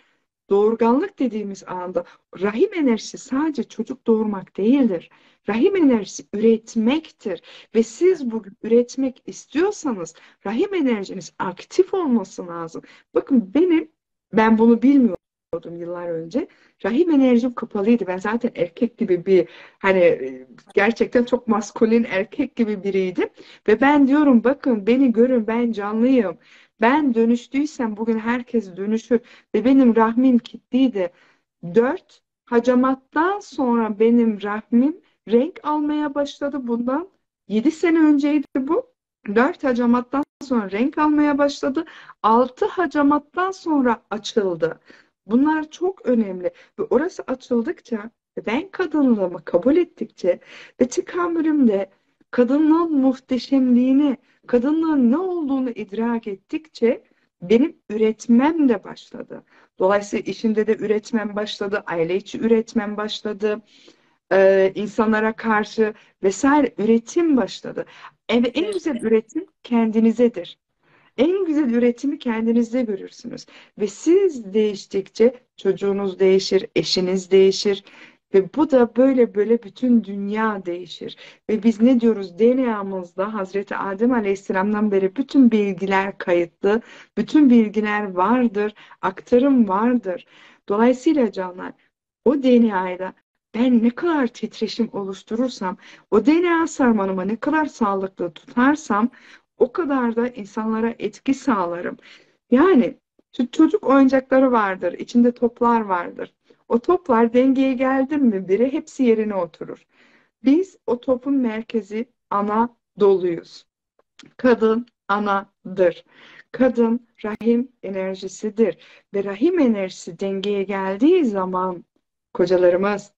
doğurganlık dediğimiz anda rahim enerjisi sadece çocuk doğurmak değildir. Rahim enerjisi üretmektir. Ve siz bugün üretmek istiyorsanız rahim enerjiniz aktif olması lazım. Bakın benim, ben bunu bilmiyordum yıllar önce. Rahim enerjim kapalıydı. Ben zaten erkek gibi bir hani gerçekten çok maskulin erkek gibi biriydim. Ve ben diyorum bakın beni görün ben canlıyım. Ben dönüştüysem bugün herkes dönüşür. Ve benim rahmim kilitliydi. Dört hacamattan sonra benim rahmim renk almaya başladı. Bundan yedi sene önceydi bu. Dört hacamattan sonra renk almaya başladı. Altı hacamattan sonra açıldı. Bunlar çok önemli. Ve orası açıldıkça ben kadınlığımı kabul ettikçe ve tekamülümde kadınlığın muhteşemliğini, kadınlığın ne olduğunu idrak ettikçe benim üretmem de başladı. Dolayısıyla işimde de üretmem başladı, aile içi üretmem başladı, ee, insanlara karşı vesaire üretim başladı. Evet, en güzel üretim kendinizedir. En güzel üretimi kendinizde görürsünüz. Ve siz değiştikçe çocuğunuz değişir, eşiniz değişir. Ve bu da böyle böyle bütün dünya değişir. Ve biz ne diyoruz? DNA'mızda Hazreti Adem Aleyhisselam'dan beri bütün bilgiler kayıtlı, bütün bilgiler vardır, aktarım vardır. Dolayısıyla canlar o DNA'da ben ne kadar titreşim oluşturursam, o DNA sarmalımı ne kadar sağlıklı tutarsam o kadar da insanlara etki sağlarım. Yani çocuk oyuncakları vardır, içinde toplar vardır. O toplar dengeye geldi mi biri hepsi yerine oturur. Biz o topun merkezi ana doluyuz. Kadın anadır. Kadın rahim enerjisidir. Ve rahim enerjisi dengeye geldiği zaman kocalarımız,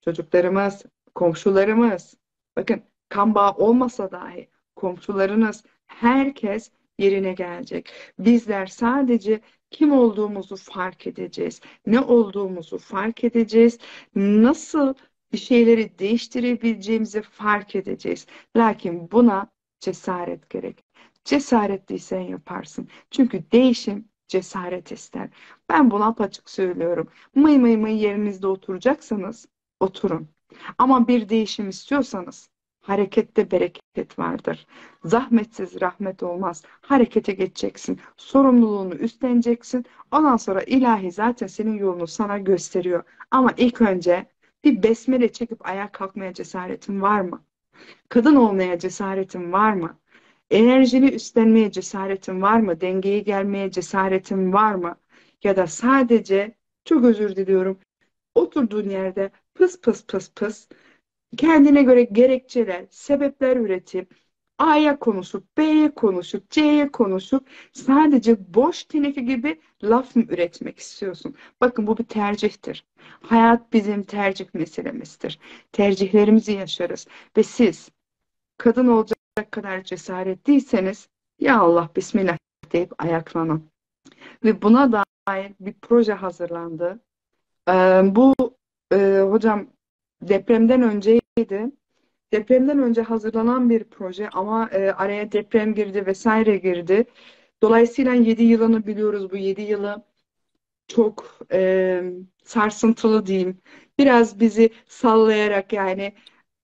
çocuklarımız, komşularımız, bakın kan bağı olmasa dahi komşularınız, herkes yerine gelecek. Bizler sadece kim olduğumuzu fark edeceğiz. Ne olduğumuzu fark edeceğiz. Nasıl bir şeyleri değiştirebileceğimizi fark edeceğiz. Lakin buna cesaret gerek. Cesaretliysen yaparsın. Çünkü değişim cesaret ister. Ben buna apaçık söylüyorum. Mıy mıy mıy yerinizde oturacaksanız oturun. Ama bir değişim istiyorsanız harekette bereket vardır. Zahmetsiz rahmet olmaz. Harekete geçeceksin. Sorumluluğunu üstleneceksin. Ondan sonra ilahi zaten senin yolunu sana gösteriyor. Ama ilk önce bir besmele çekip ayağa kalkmaya cesaretin var mı? Kadın olmaya cesaretin var mı? Enerjini üstlenmeye cesaretin var mı? Dengeyi gelmeye cesaretin var mı? Ya da sadece çok özür diliyorum oturduğun yerde pıs pıs pıs pıs kendine göre gerekçeler, sebepler üretip A'ya konuşup, B'ye konuşup, C'ye konuşup sadece boş teneke gibi laf mı üretmek istiyorsun? Bakın bu bir tercihtir. Hayat bizim tercih meselemizdir. Tercihlerimizi yaşarız. Ve siz kadın olacak kadar cesaretliyseniz ya Allah Bismillah deyip ayaklanın. Ve buna dair bir proje hazırlandı. Ee, bu e, hocam depremden önceydi. Depremden önce hazırlanan bir proje ama e, araya deprem girdi vesaire girdi. Dolayısıyla 7 yılını biliyoruz. Bu 7 yılı çok e, sarsıntılı diyeyim. Biraz bizi sallayarak yani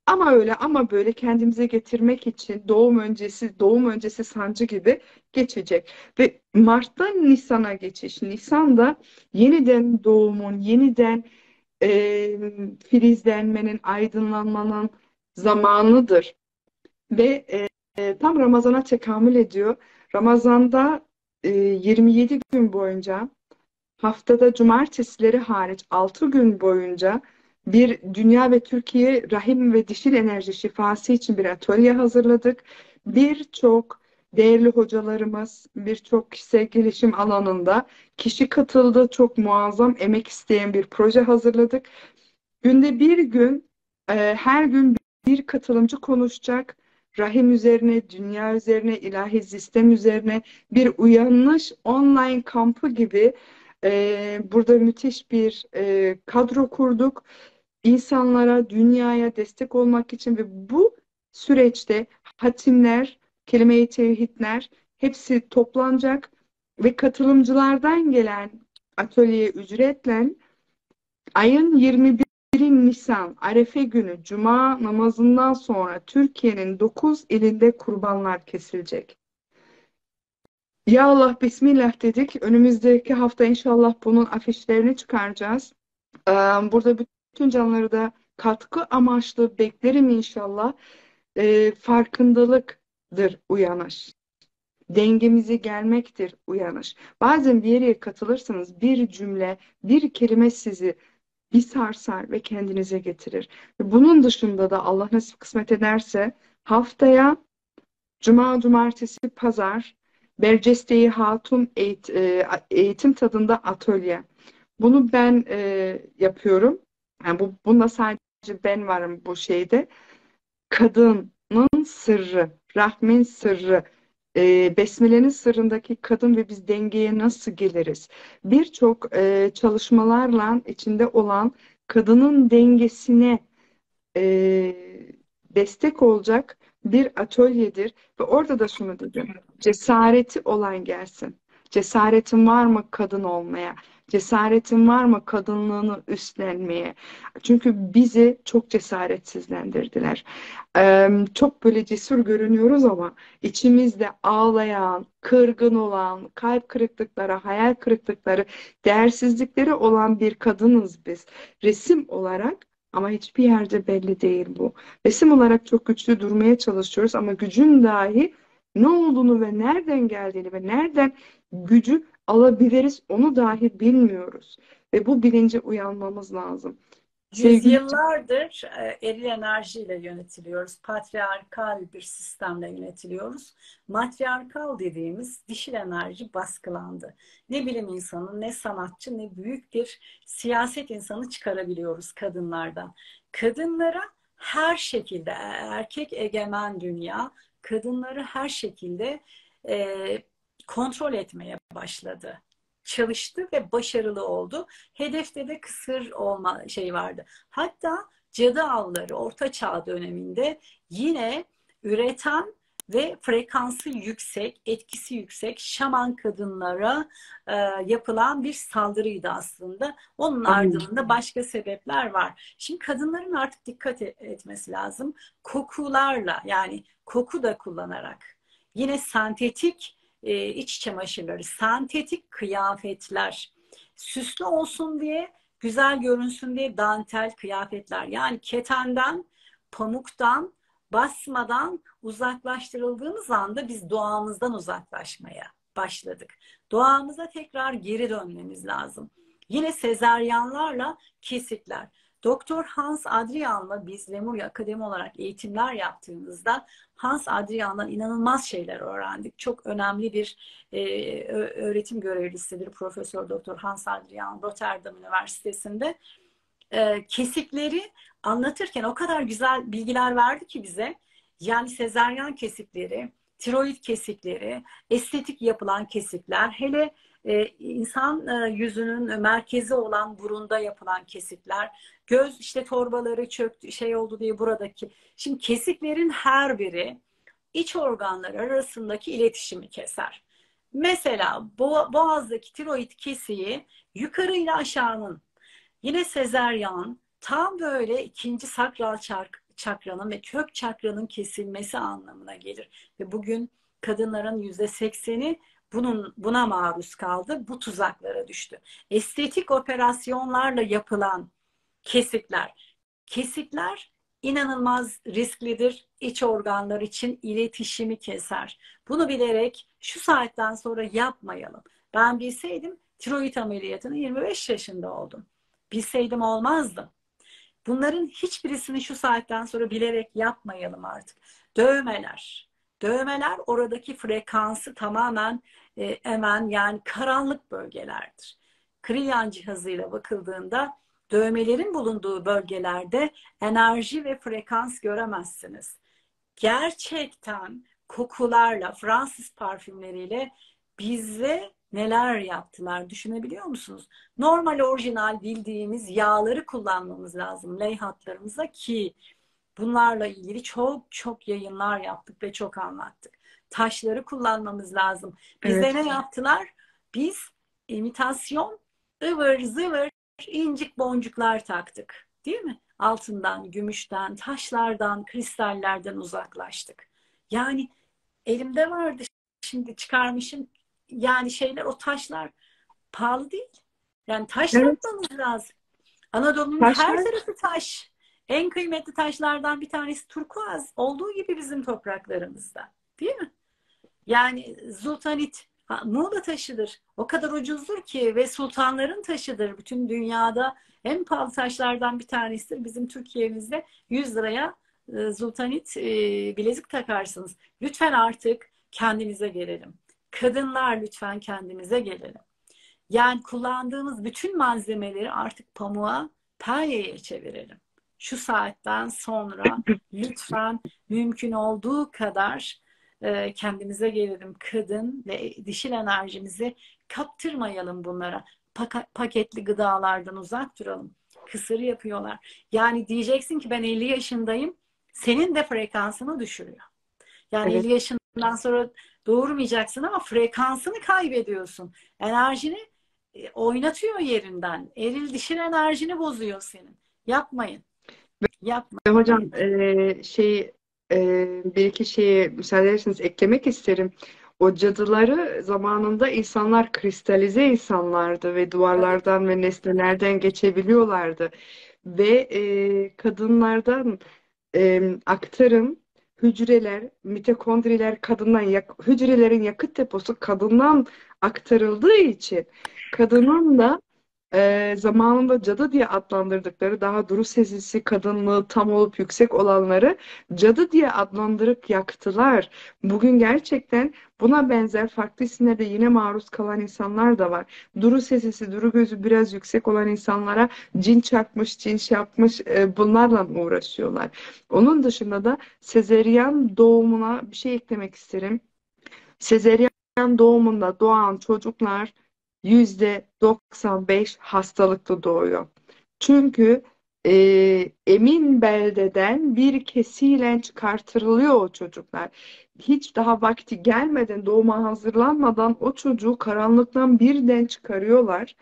ama öyle ama böyle kendimize getirmek için doğum öncesi doğum öncesi sancı gibi geçecek. Ve Mart'tan Nisan'a geçiş. Nisan'da yeniden doğumun, yeniden e, filizlenmenin, aydınlanmanın zamanıdır. Ve e, tam Ramazan'a tekamül ediyor. Ramazan'da e, 27 gün boyunca haftada cumartesileri hariç 6 gün boyunca bir dünya ve Türkiye rahim ve dişil enerji şifası için bir atölye hazırladık. Birçok değerli hocalarımız, birçok kişisel gelişim alanında kişi katıldı. Çok muazzam emek isteyen bir proje hazırladık. Günde bir gün, e, her gün bir katılımcı konuşacak. Rahim üzerine, dünya üzerine, ilahi sistem üzerine bir uyanış online kampı gibi e, burada müthiş bir e, kadro kurduk insanlara, dünyaya destek olmak için ve bu süreçte hatimler, kelime-i tevhidler hepsi toplanacak ve katılımcılardan gelen atölyeye ücretle ayın 21 Nisan Arefe günü Cuma namazından sonra Türkiye'nin 9 ilinde kurbanlar kesilecek. Ya Allah Bismillah dedik. Önümüzdeki hafta inşallah bunun afişlerini çıkaracağız. Burada bütün canlıları da katkı amaçlı beklerim inşallah. E, farkındalıktır uyanış. Dengemizi gelmektir uyanış. Bazen bir yere katılırsanız bir cümle, bir kelime sizi bir sarsar ve kendinize getirir. Bunun dışında da Allah nasip kısmet ederse haftaya Cuma, Cumartesi, Pazar Bercesteyi Hatun eğitim, eğitim tadında atölye. Bunu ben e, yapıyorum. Yani bu, bunda sadece ben varım bu şeyde. Kadının sırrı, rahmin sırrı, e, Besmele'nin sırrındaki kadın ve biz dengeye nasıl geliriz? Birçok e, çalışmalarla içinde olan kadının dengesine e, destek olacak bir atölyedir. Ve orada da şunu dedim. Cesareti olan gelsin. Cesaretin var mı kadın olmaya? Cesaretin var mı kadınlığını üstlenmeye? Çünkü bizi çok cesaretsizlendirdiler. Ee, çok böyle cesur görünüyoruz ama içimizde ağlayan, kırgın olan, kalp kırıklıkları, hayal kırıklıkları, değersizlikleri olan bir kadınız biz. Resim olarak ama hiçbir yerde belli değil bu. Resim olarak çok güçlü durmaya çalışıyoruz ama gücün dahi ne olduğunu ve nereden geldiğini ve nereden gücü alabiliriz onu dahi bilmiyoruz. Ve bu bilince uyanmamız lazım. Yüzyıllardır e, eril enerjiyle yönetiliyoruz. Patriarkal bir sistemle yönetiliyoruz. Matriarkal dediğimiz dişil enerji baskılandı. Ne bilim insanı, ne sanatçı, ne büyük bir siyaset insanı çıkarabiliyoruz kadınlardan. Kadınlara her şekilde erkek egemen dünya kadınları her şekilde e, kontrol etmeye başladı. Çalıştı ve başarılı oldu. Hedefte de kısır olma şey vardı. Hatta cadı avları Orta Çağ döneminde yine üreten ve frekansı yüksek, etkisi yüksek şaman kadınlara e, yapılan bir saldırıydı aslında. Onun ardında başka sebepler var. Şimdi kadınların artık dikkat e, etmesi lazım. Kokularla yani koku da kullanarak yine sentetik e, iç çamaşırları, sentetik kıyafetler, süslü olsun diye, güzel görünsün diye dantel kıyafetler. Yani ketenden, pamuktan, basmadan uzaklaştırıldığımız anda biz doğamızdan uzaklaşmaya başladık. Doğamıza tekrar geri dönmemiz lazım. Yine sezeryanlarla kesikler. Doktor Hans Adrian'la biz Lemuria Akademi olarak eğitimler yaptığımızda Hans Adrian'dan inanılmaz şeyler öğrendik. Çok önemli bir e, öğretim görevlisidir Profesör Doktor Hans Adrian Rotterdam Üniversitesi'nde. E, kesikleri anlatırken o kadar güzel bilgiler verdi ki bize. Yani sezeryan kesikleri, tiroid kesikleri, estetik yapılan kesikler, hele e, insan e, yüzünün merkezi olan burunda yapılan kesikler, göz işte torbaları çöktü şey oldu diye buradaki. Şimdi kesiklerin her biri iç organlar arasındaki iletişimi keser. Mesela boğazdaki tiroid kesiği yukarı ile aşağının yine sezeryan tam böyle ikinci sakral çakranın ve kök çakranın kesilmesi anlamına gelir. Ve bugün kadınların yüzde sekseni bunun buna maruz kaldı. Bu tuzaklara düştü. Estetik operasyonlarla yapılan kesikler. Kesikler inanılmaz risklidir. İç organlar için iletişimi keser. Bunu bilerek şu saatten sonra yapmayalım. Ben bilseydim tiroid ameliyatını 25 yaşında oldum. Bilseydim olmazdı. Bunların hiçbirisini şu saatten sonra bilerek yapmayalım artık. Dövmeler. Dövmeler oradaki frekansı tamamen e, emen yani karanlık bölgelerdir. Krilyan cihazıyla bakıldığında dövmelerin bulunduğu bölgelerde enerji ve frekans göremezsiniz. Gerçekten kokularla, Fransız parfümleriyle bize neler yaptılar düşünebiliyor musunuz? Normal orijinal bildiğimiz yağları kullanmamız lazım leyhatlarımıza ki bunlarla ilgili çok çok yayınlar yaptık ve çok anlattık. Taşları kullanmamız lazım. Bize evet. ne yaptılar? Biz imitasyon ıvır zıvır incik boncuklar taktık. Değil mi? Altından, gümüşten, taşlardan, kristallerden uzaklaştık. Yani elimde vardı şimdi çıkarmışım yani şeyler o taşlar pahalı değil. Yani taş evet. lazım. Anadolu'nun Taşlar... her tarafı taş. En kıymetli taşlardan bir tanesi turkuaz. Olduğu gibi bizim topraklarımızda. Değil mi? Yani zultanit Muğla taşıdır. O kadar ucuzdur ki ve sultanların taşıdır. Bütün dünyada en pahalı taşlardan bir tanesidir. Bizim Türkiye'mizde 100 liraya e, zultanit e, bilezik takarsınız. Lütfen artık kendimize gelelim. Kadınlar lütfen kendimize gelelim. Yani kullandığımız bütün malzemeleri artık pamuğa, pelyeye çevirelim. Şu saatten sonra lütfen mümkün olduğu kadar e, kendimize gelelim. Kadın ve dişil enerjimizi kaptırmayalım bunlara. paketli gıdalardan uzak duralım. Kısır yapıyorlar. Yani diyeceksin ki ben 50 yaşındayım. Senin de frekansını düşürüyor. Yani evet. 50 yaşından sonra doğurmayacaksın ama frekansını kaybediyorsun. Enerjini e, oynatıyor yerinden. Eril dişil enerjini bozuyor senin. Yapmayın. Yapmayın. Hocam e, şey e, bir iki şeyi müsaade ederseniz eklemek isterim. O cadıları zamanında insanlar kristalize insanlardı ve duvarlardan ve nesnelerden geçebiliyorlardı. Ve e, kadınlardan e, aktarım hücreler, mitokondriler kadından yak hücrelerin yakıt deposu kadından aktarıldığı için kadının da e, zamanında cadı diye adlandırdıkları daha duru sezisi, kadınlığı tam olup yüksek olanları cadı diye adlandırıp yaktılar. Bugün gerçekten buna benzer farklı isimlerde yine maruz kalan insanlar da var. Duru sesisi, duru gözü biraz yüksek olan insanlara cin çarpmış, cin şey yapmış e, bunlarla uğraşıyorlar. Onun dışında da sezeryan doğumuna bir şey eklemek isterim. Sezeryan doğumunda doğan çocuklar %95 hastalıklı doğuyor. Çünkü e, emin beldeden bir kesiyle çıkartılıyor o çocuklar. Hiç daha vakti gelmeden doğuma hazırlanmadan o çocuğu karanlıktan birden çıkarıyorlar.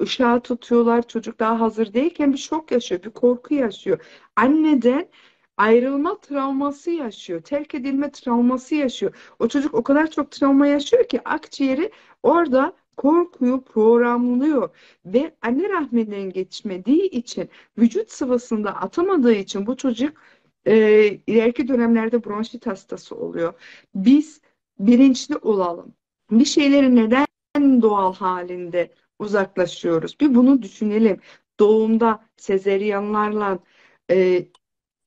Işığa tutuyorlar. Çocuk daha hazır değilken bir şok yaşıyor, bir korku yaşıyor. Anneden ayrılma travması yaşıyor, terk edilme travması yaşıyor. O çocuk o kadar çok travma yaşıyor ki akciğeri orada korkuyu programlıyor ve anne rahminden geçmediği için vücut sıvısında atamadığı için bu çocuk e, ileriki dönemlerde bronşit hastası oluyor. Biz bilinçli olalım. Bir şeyleri neden doğal halinde uzaklaşıyoruz? Bir bunu düşünelim. Doğumda sezeryanlarla e,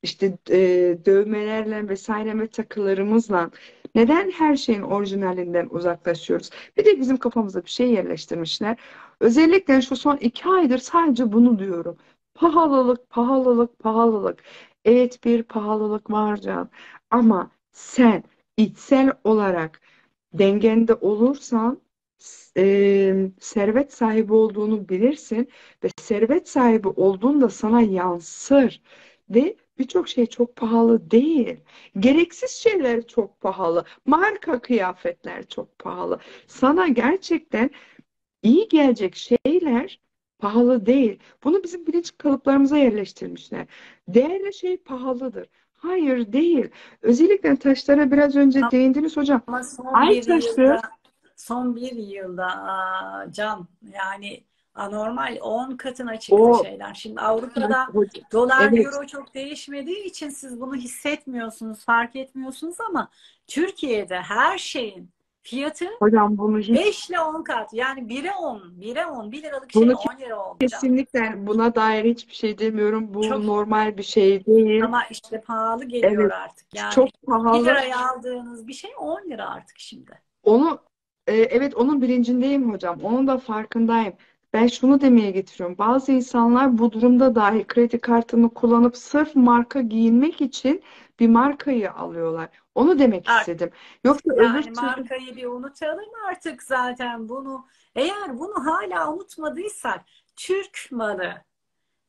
işte e, dövmelerle vesaire ve takılarımızla neden her şeyin orijinalinden uzaklaşıyoruz? Bir de bizim kafamıza bir şey yerleştirmişler. Özellikle şu son iki aydır sadece bunu diyorum. Pahalılık, pahalılık, pahalılık. Evet bir pahalılık var Can. Ama sen içsel olarak dengende olursan e, servet sahibi olduğunu bilirsin ve servet sahibi olduğunda sana yansır ve birçok şey çok pahalı değil. Gereksiz şeyler çok pahalı. Marka kıyafetler çok pahalı. Sana gerçekten iyi gelecek şeyler pahalı değil. Bunu bizim bilinç kalıplarımıza yerleştirmişler. Değerli şey pahalıdır. Hayır değil. Özellikle taşlara biraz önce değindiniz hocam. Ama son Ay bir taşı yılda, son bir yılda aa, Can yani anormal 10 katına çıktı o şeyler. Şimdi Avrupa'da hocam. dolar Evet. euro çok değişmediği için siz bunu hissetmiyorsunuz, fark etmiyorsunuz ama Türkiye'de her şeyin fiyatı Hocam bunu hiç 5 ile 10 kat. Yani 1'e 10, 1'e 10, 1 liralık şey bunu 10 lira olacak. kesinlikle buna dair hiçbir şey demiyorum. Bu Çok normal bir şey değil. ama işte pahalı geliyor Evet. artık. Yani Çok 1 pahalı. liraya aldığınız bir şey 10 lira artık şimdi. Onu e, evet onun bilincindeyim hocam. Onun da farkındayım. Ben şunu demeye getiriyorum. Bazı insanlar bu durumda dahi kredi kartını kullanıp sırf marka giyinmek için bir markayı alıyorlar. Onu demek Artık istedim. Yoksa öbür Yani türlü markayı bir unutalım artık zaten bunu. Eğer bunu hala unutmadıysak Türk malı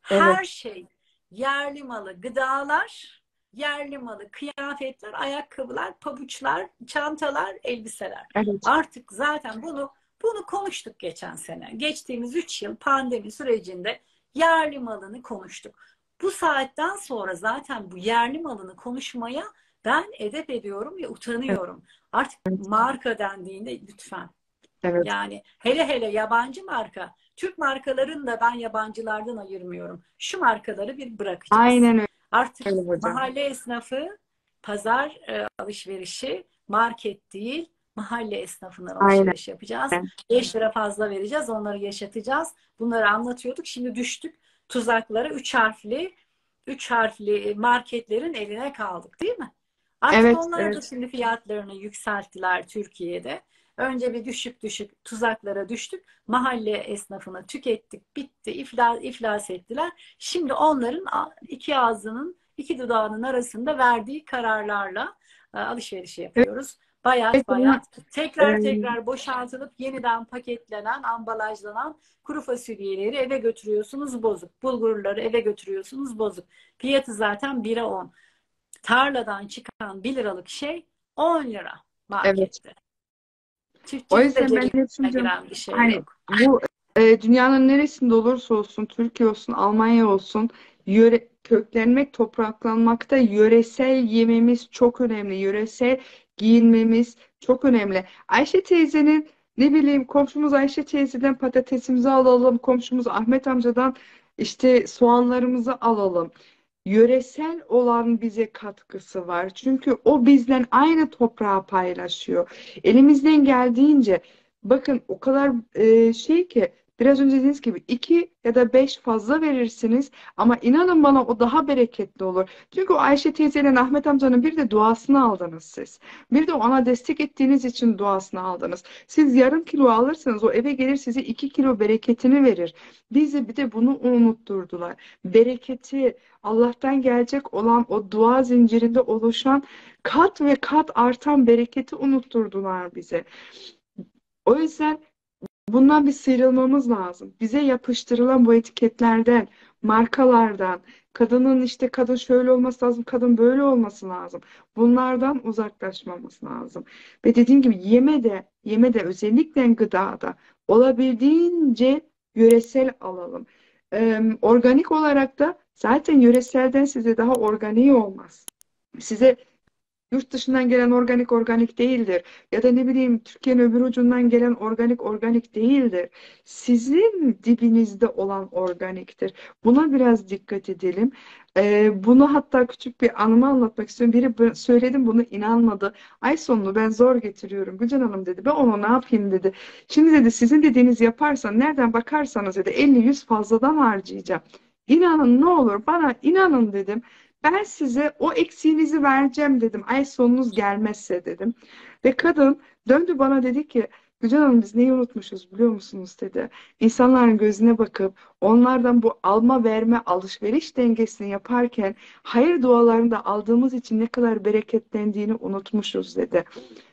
evet, her şey yerli malı gıdalar, yerli malı kıyafetler, ayakkabılar, pabuçlar, çantalar, elbiseler. evet, Artık zaten bunu bunu konuştuk geçen sene. Geçtiğimiz 3 yıl pandemi sürecinde yerli malını konuştuk. Bu saatten sonra zaten bu yerli malını konuşmaya ben edep ediyorum ve utanıyorum. Artık marka dendiğinde lütfen. evet, Yani hele hele yabancı marka. Türk markalarını da ben yabancılardan ayırmıyorum. Şu markaları bir bırakacağız. aynen öyle Artık hocam. mahalle esnafı, pazar e, alışverişi, market değil, mahalle esnafından Aynen. alışveriş yapacağız. 5 lira fazla vereceğiz, onları yaşatacağız. Bunları anlatıyorduk. Şimdi düştük tuzaklara. Üç harfli, üç harfli marketlerin eline kaldık, değil mi? Artık Evet, onlar da evet, şimdi fiyatlarını yükselttiler Türkiye'de. Önce bir düşük düşük tuzaklara düştük. Mahalle esnafını tükettik, bitti, iflas, iflas ettiler. Şimdi onların iki ağzının, iki dudağının arasında verdiği kararlarla e, alışveriş yapıyoruz. Evet, ama bayat, tekrar e, tekrar boşaltılıp yeniden paketlenen, ambalajlanan kuru fasulyeleri eve götürüyorsunuz bozuk. Bulgurları eve götürüyorsunuz bozuk. Fiyatı zaten 1'e 10. Tarladan çıkan 1 liralık şey 10 lira evet. markette. O Çiftçinin de yüzden ben giren bir şey Hani yok. bu e, dünyanın neresinde olursa olsun, Türkiye olsun, Almanya olsun, yöre, köklenmek, topraklanmakta yöresel yememiz çok önemli. Yöresel giyinmemiz çok önemli. Ayşe teyzenin ne bileyim komşumuz Ayşe teyzeden patatesimizi alalım, komşumuz Ahmet amcadan işte soğanlarımızı alalım. Yöresel olan bize katkısı var. Çünkü o bizden aynı toprağı paylaşıyor. Elimizden geldiğince bakın o kadar e, şey ki Biraz önce dediğiniz gibi iki ya da beş fazla verirsiniz ama inanın bana o daha bereketli olur. Çünkü o Ayşe teyzeyle Ahmet amcanın bir de duasını aldınız siz. Bir de ona destek ettiğiniz için duasını aldınız. Siz yarım kilo alırsınız o eve gelir size iki kilo bereketini verir. Bizi bir de bunu unutturdular. Bereketi Allah'tan gelecek olan o dua zincirinde oluşan kat ve kat artan bereketi unutturdular bize. O yüzden bundan bir sıyrılmamız lazım. Bize yapıştırılan bu etiketlerden, markalardan, kadının işte kadın şöyle olması lazım, kadın böyle olması lazım. Bunlardan uzaklaşmamız lazım. Ve dediğim gibi yeme de, yeme de özellikle gıdada olabildiğince yöresel alalım. Ee, organik olarak da zaten yöreselden size daha organik olmaz. Size yurt dışından gelen organik organik değildir. Ya da ne bileyim Türkiye'nin öbür ucundan gelen organik organik değildir. Sizin dibinizde olan organiktir. Buna biraz dikkat edelim. Ee, bunu hatta küçük bir anımı anlatmak istiyorum. Biri söyledim bunu inanmadı. Ay sonunu ben zor getiriyorum. Gülcan Hanım dedi. Ben onu ne yapayım dedi. Şimdi dedi sizin dediğiniz yaparsan nereden bakarsanız dedi 50-100 fazladan harcayacağım. İnanın ne olur bana inanın dedim. Ben size o eksiğinizi vereceğim dedim. Ay sonunuz gelmezse dedim. Ve kadın döndü bana dedi ki Gülcan Hanım biz neyi unutmuşuz biliyor musunuz dedi. İnsanların gözüne bakıp onlardan bu alma verme alışveriş dengesini yaparken hayır dualarını da aldığımız için ne kadar bereketlendiğini unutmuşuz dedi.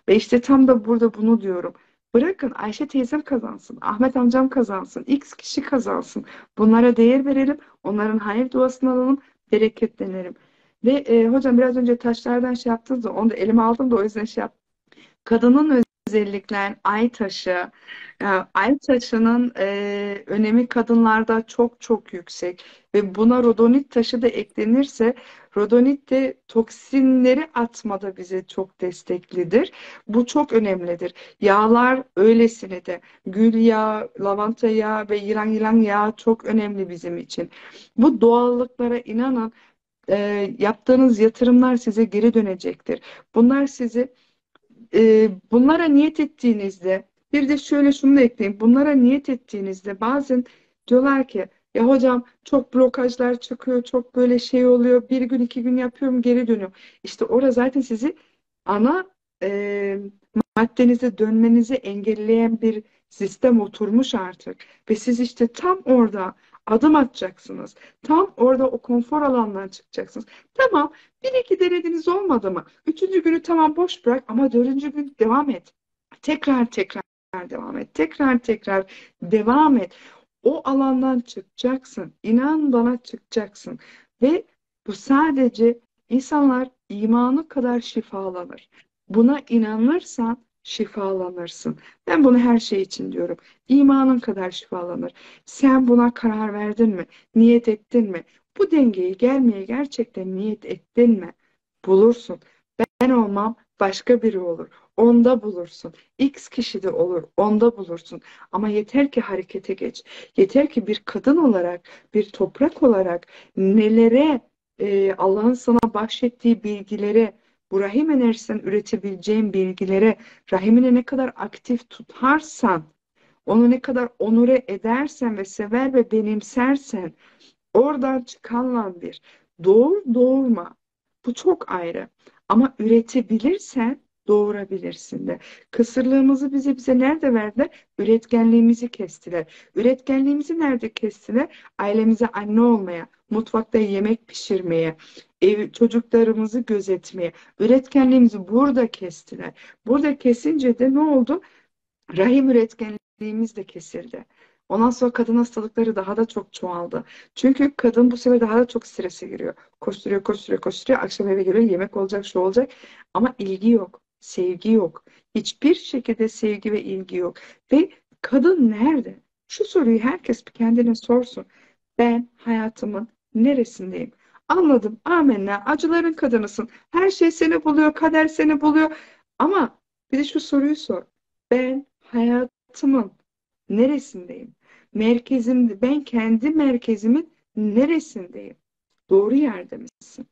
Ve işte tam da burada bunu diyorum. Bırakın Ayşe teyzem kazansın, Ahmet amcam kazansın, X kişi kazansın. Bunlara değer verelim, onların hayır duasını alalım, bereketlenelim. Ve e, hocam biraz önce taşlardan şey yaptınız da onu da elime aldım da o yüzden şey yaptım. Kadının özellikle ay taşı, e, ay taşının e, önemi kadınlarda çok çok yüksek ve buna rodonit taşı da eklenirse rodonit de toksinleri atmada bize çok desteklidir. Bu çok önemlidir. Yağlar öylesine de gül yağı, lavanta yağı ve yılan yılan yağı çok önemli bizim için. Bu doğallıklara inanın e, yaptığınız yatırımlar size geri dönecektir. Bunlar sizi e, bunlara niyet ettiğinizde bir de şöyle şunu da ekleyeyim. Bunlara niyet ettiğinizde bazen diyorlar ki ya hocam çok blokajlar çıkıyor, çok böyle şey oluyor. Bir gün iki gün yapıyorum geri dönüyorum. İşte orada zaten sizi ana e, maddenize dönmenizi engelleyen bir sistem oturmuş artık. Ve siz işte tam orada adım atacaksınız. Tam orada o konfor alanından çıkacaksınız. Tamam bir iki denediniz olmadı mı? Üçüncü günü tamam boş bırak ama dördüncü gün devam et. Tekrar tekrar devam et. Tekrar tekrar devam et. O alandan çıkacaksın. İnan bana çıkacaksın. Ve bu sadece insanlar imanı kadar şifalanır. Buna inanırsan şifalanırsın. Ben bunu her şey için diyorum. İmanın kadar şifalanır. Sen buna karar verdin mi? Niyet ettin mi? Bu dengeyi gelmeye gerçekten niyet ettin mi? Bulursun. Ben olmam başka biri olur. Onda bulursun. X kişi de olur. Onda bulursun. Ama yeter ki harekete geç. Yeter ki bir kadın olarak, bir toprak olarak nelere e, Allah'ın sana bahşettiği bilgilere bu rahim enerjisinden üretebileceğin bilgilere rahimine ne kadar aktif tutarsan, onu ne kadar onure edersen ve sever ve benimsersen oradan çıkanla bir doğur doğurma. Bu çok ayrı. Ama üretebilirsen doğurabilirsin de. Kısırlığımızı bize bize nerede verdiler? Üretkenliğimizi kestiler. Üretkenliğimizi nerede kestiler? Ailemize anne olmaya, mutfakta yemek pişirmeye, ev, çocuklarımızı gözetmeye, üretkenliğimizi burada kestiler. Burada kesince de ne oldu? Rahim üretkenliğimiz de kesildi. Ondan sonra kadın hastalıkları daha da çok çoğaldı. Çünkü kadın bu sefer daha da çok strese giriyor. Koşturuyor, koşturuyor, koşturuyor. Akşam eve geliyor, yemek olacak, şu olacak. Ama ilgi yok, sevgi yok. Hiçbir şekilde sevgi ve ilgi yok. Ve kadın nerede? Şu soruyu herkes bir kendine sorsun. Ben hayatımın neresindeyim? Anladım. Amenna. Acıların kadınısın. Her şey seni buluyor. Kader seni buluyor. Ama bir de şu soruyu sor. Ben hayatımın neresindeyim? Merkezimde, ben kendi merkezimin neresindeyim? Doğru yerde misin?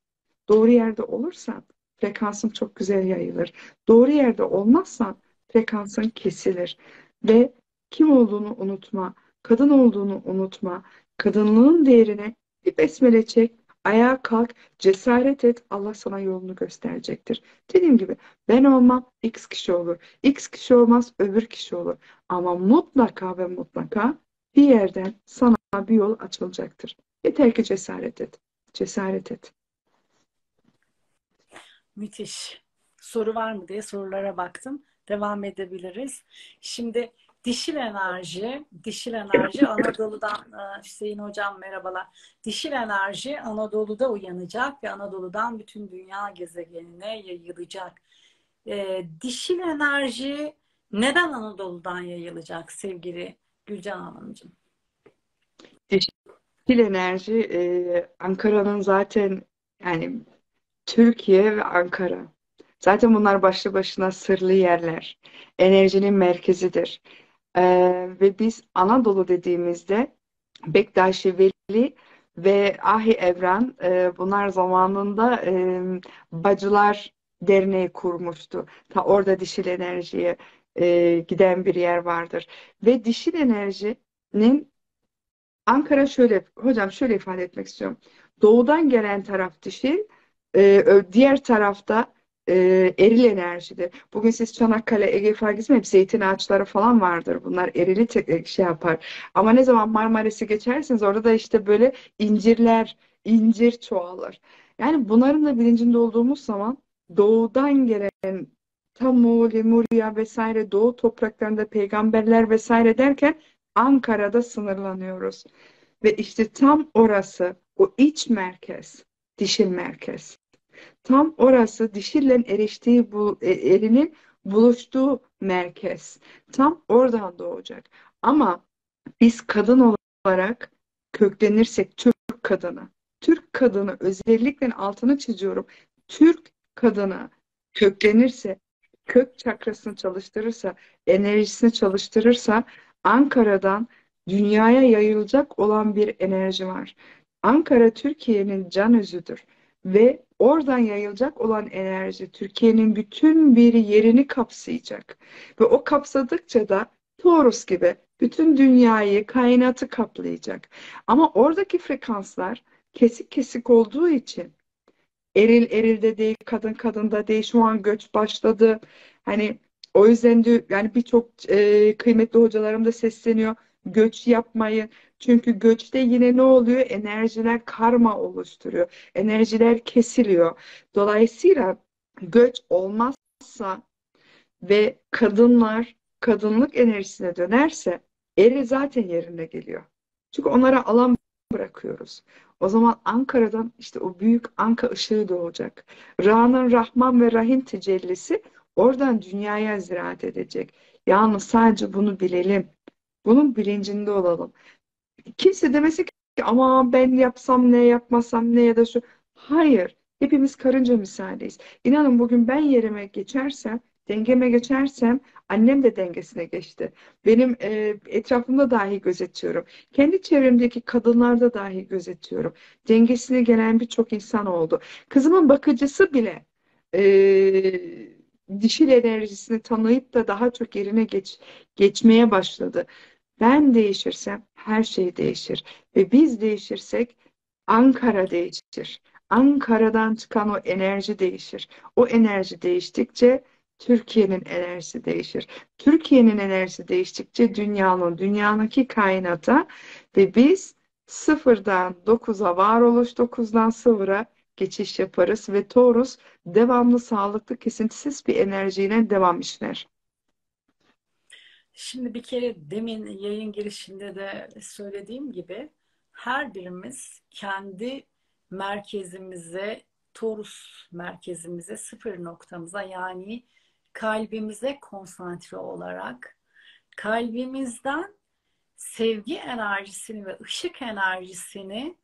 Doğru yerde olursan frekansın çok güzel yayılır. Doğru yerde olmazsan frekansın kesilir. Ve kim olduğunu unutma. kadın olduğunu unutma. Kadınlığın değerini bir besmele çek, ayağa kalk, cesaret et. Allah sana yolunu gösterecektir. Dediğim gibi ben olmam X kişi olur. X kişi olmaz öbür kişi olur. Ama mutlaka ve mutlaka bir yerden sana bir yol açılacaktır. Yeter ki cesaret et. Cesaret et. Müthiş. Soru var mı diye sorulara baktım. Devam edebiliriz. Şimdi dişil enerji, dişil enerji Anadolu'dan e, Hüseyin Hocam merhabalar. Dişil enerji Anadolu'da uyanacak ve Anadolu'dan bütün dünya gezegenine yayılacak. E, dişil enerji neden Anadolu'dan yayılacak sevgili Gülcan Hanımcığım? Dişil enerji e, Ankara'nın zaten yani Türkiye ve Ankara. Zaten bunlar başlı başına sırlı yerler. Enerjinin merkezidir. Ee, ve biz Anadolu dediğimizde Bektaşi Veli ve Ahi Evran e, bunlar zamanında e, Bacılar Derneği kurmuştu. Ta orada dişil enerjiye e, giden bir yer vardır. Ve dişil enerjinin Ankara şöyle, hocam şöyle ifade etmek istiyorum. Doğudan gelen taraf dişil, e, diğer tarafta e, eril enerjidir. Bugün siz Çanakkale, Ege Farkı hep zeytin ağaçları falan vardır. Bunlar erili e, şey yapar. Ama ne zaman Marmaris'i geçersiniz orada da işte böyle incirler, incir çoğalır. Yani bunların da bilincinde olduğumuz zaman doğudan gelen Tamu, Lemurya vesaire doğu topraklarında peygamberler vesaire derken Ankara'da sınırlanıyoruz. Ve işte tam orası o iç merkez, dişil merkez. Tam orası dişille eriştiği bu e, erinin buluştuğu merkez. Tam oradan doğacak. Ama biz kadın olarak köklenirsek Türk kadını, Türk kadını özellikle altını çiziyorum. Türk kadını köklenirse, kök çakrasını çalıştırırsa, enerjisini çalıştırırsa Ankara'dan dünyaya yayılacak olan bir enerji var. Ankara Türkiye'nin can özüdür ve oradan yayılacak olan enerji Türkiye'nin bütün bir yerini kapsayacak. Ve o kapsadıkça da Taurus gibi bütün dünyayı, kainatı kaplayacak. Ama oradaki frekanslar kesik kesik olduğu için eril erilde değil, kadın kadında değil. Şu an göç başladı. Hani o yüzden de yani birçok e, kıymetli hocalarım da sesleniyor. Göç yapmayın. Çünkü göçte yine ne oluyor? Enerjiler karma oluşturuyor. Enerjiler kesiliyor. Dolayısıyla göç olmazsa ve kadınlar kadınlık enerjisine dönerse eri zaten yerine geliyor. Çünkü onlara alan bırakıyoruz. O zaman Ankara'dan işte o büyük Anka ışığı doğacak. Ra'nın Rahman ve Rahim tecellisi oradan dünyaya ziraat edecek. Yalnız sadece bunu bilelim. Bunun bilincinde olalım. Kimse demesin ki ama ben yapsam ne yapmasam ne ya da şu. Hayır. Hepimiz karınca misaliyiz. İnanın bugün ben yerime geçersem, dengeme geçersem annem de dengesine geçti. Benim e, etrafımda dahi gözetiyorum. Kendi çevremdeki kadınlarda dahi gözetiyorum. Dengesine gelen birçok insan oldu. Kızımın bakıcısı bile e, dişil enerjisini tanıyıp da daha çok yerine geç, geçmeye başladı. Ben değişirsem her şey değişir. Ve biz değişirsek Ankara değişir. Ankara'dan çıkan o enerji değişir. O enerji değiştikçe Türkiye'nin enerjisi değişir. Türkiye'nin enerjisi değiştikçe dünyanın, dünyanınki kainata ve biz sıfırdan dokuza varoluş, dokuzdan sıfıra geçiş yaparız ve Taurus devamlı sağlıklı kesintisiz bir enerjiyle devam işler. Şimdi bir kere demin yayın girişinde de söylediğim gibi her birimiz kendi merkezimize, torus merkezimize, sıfır noktamıza yani kalbimize konsantre olarak kalbimizden sevgi enerjisini ve ışık enerjisini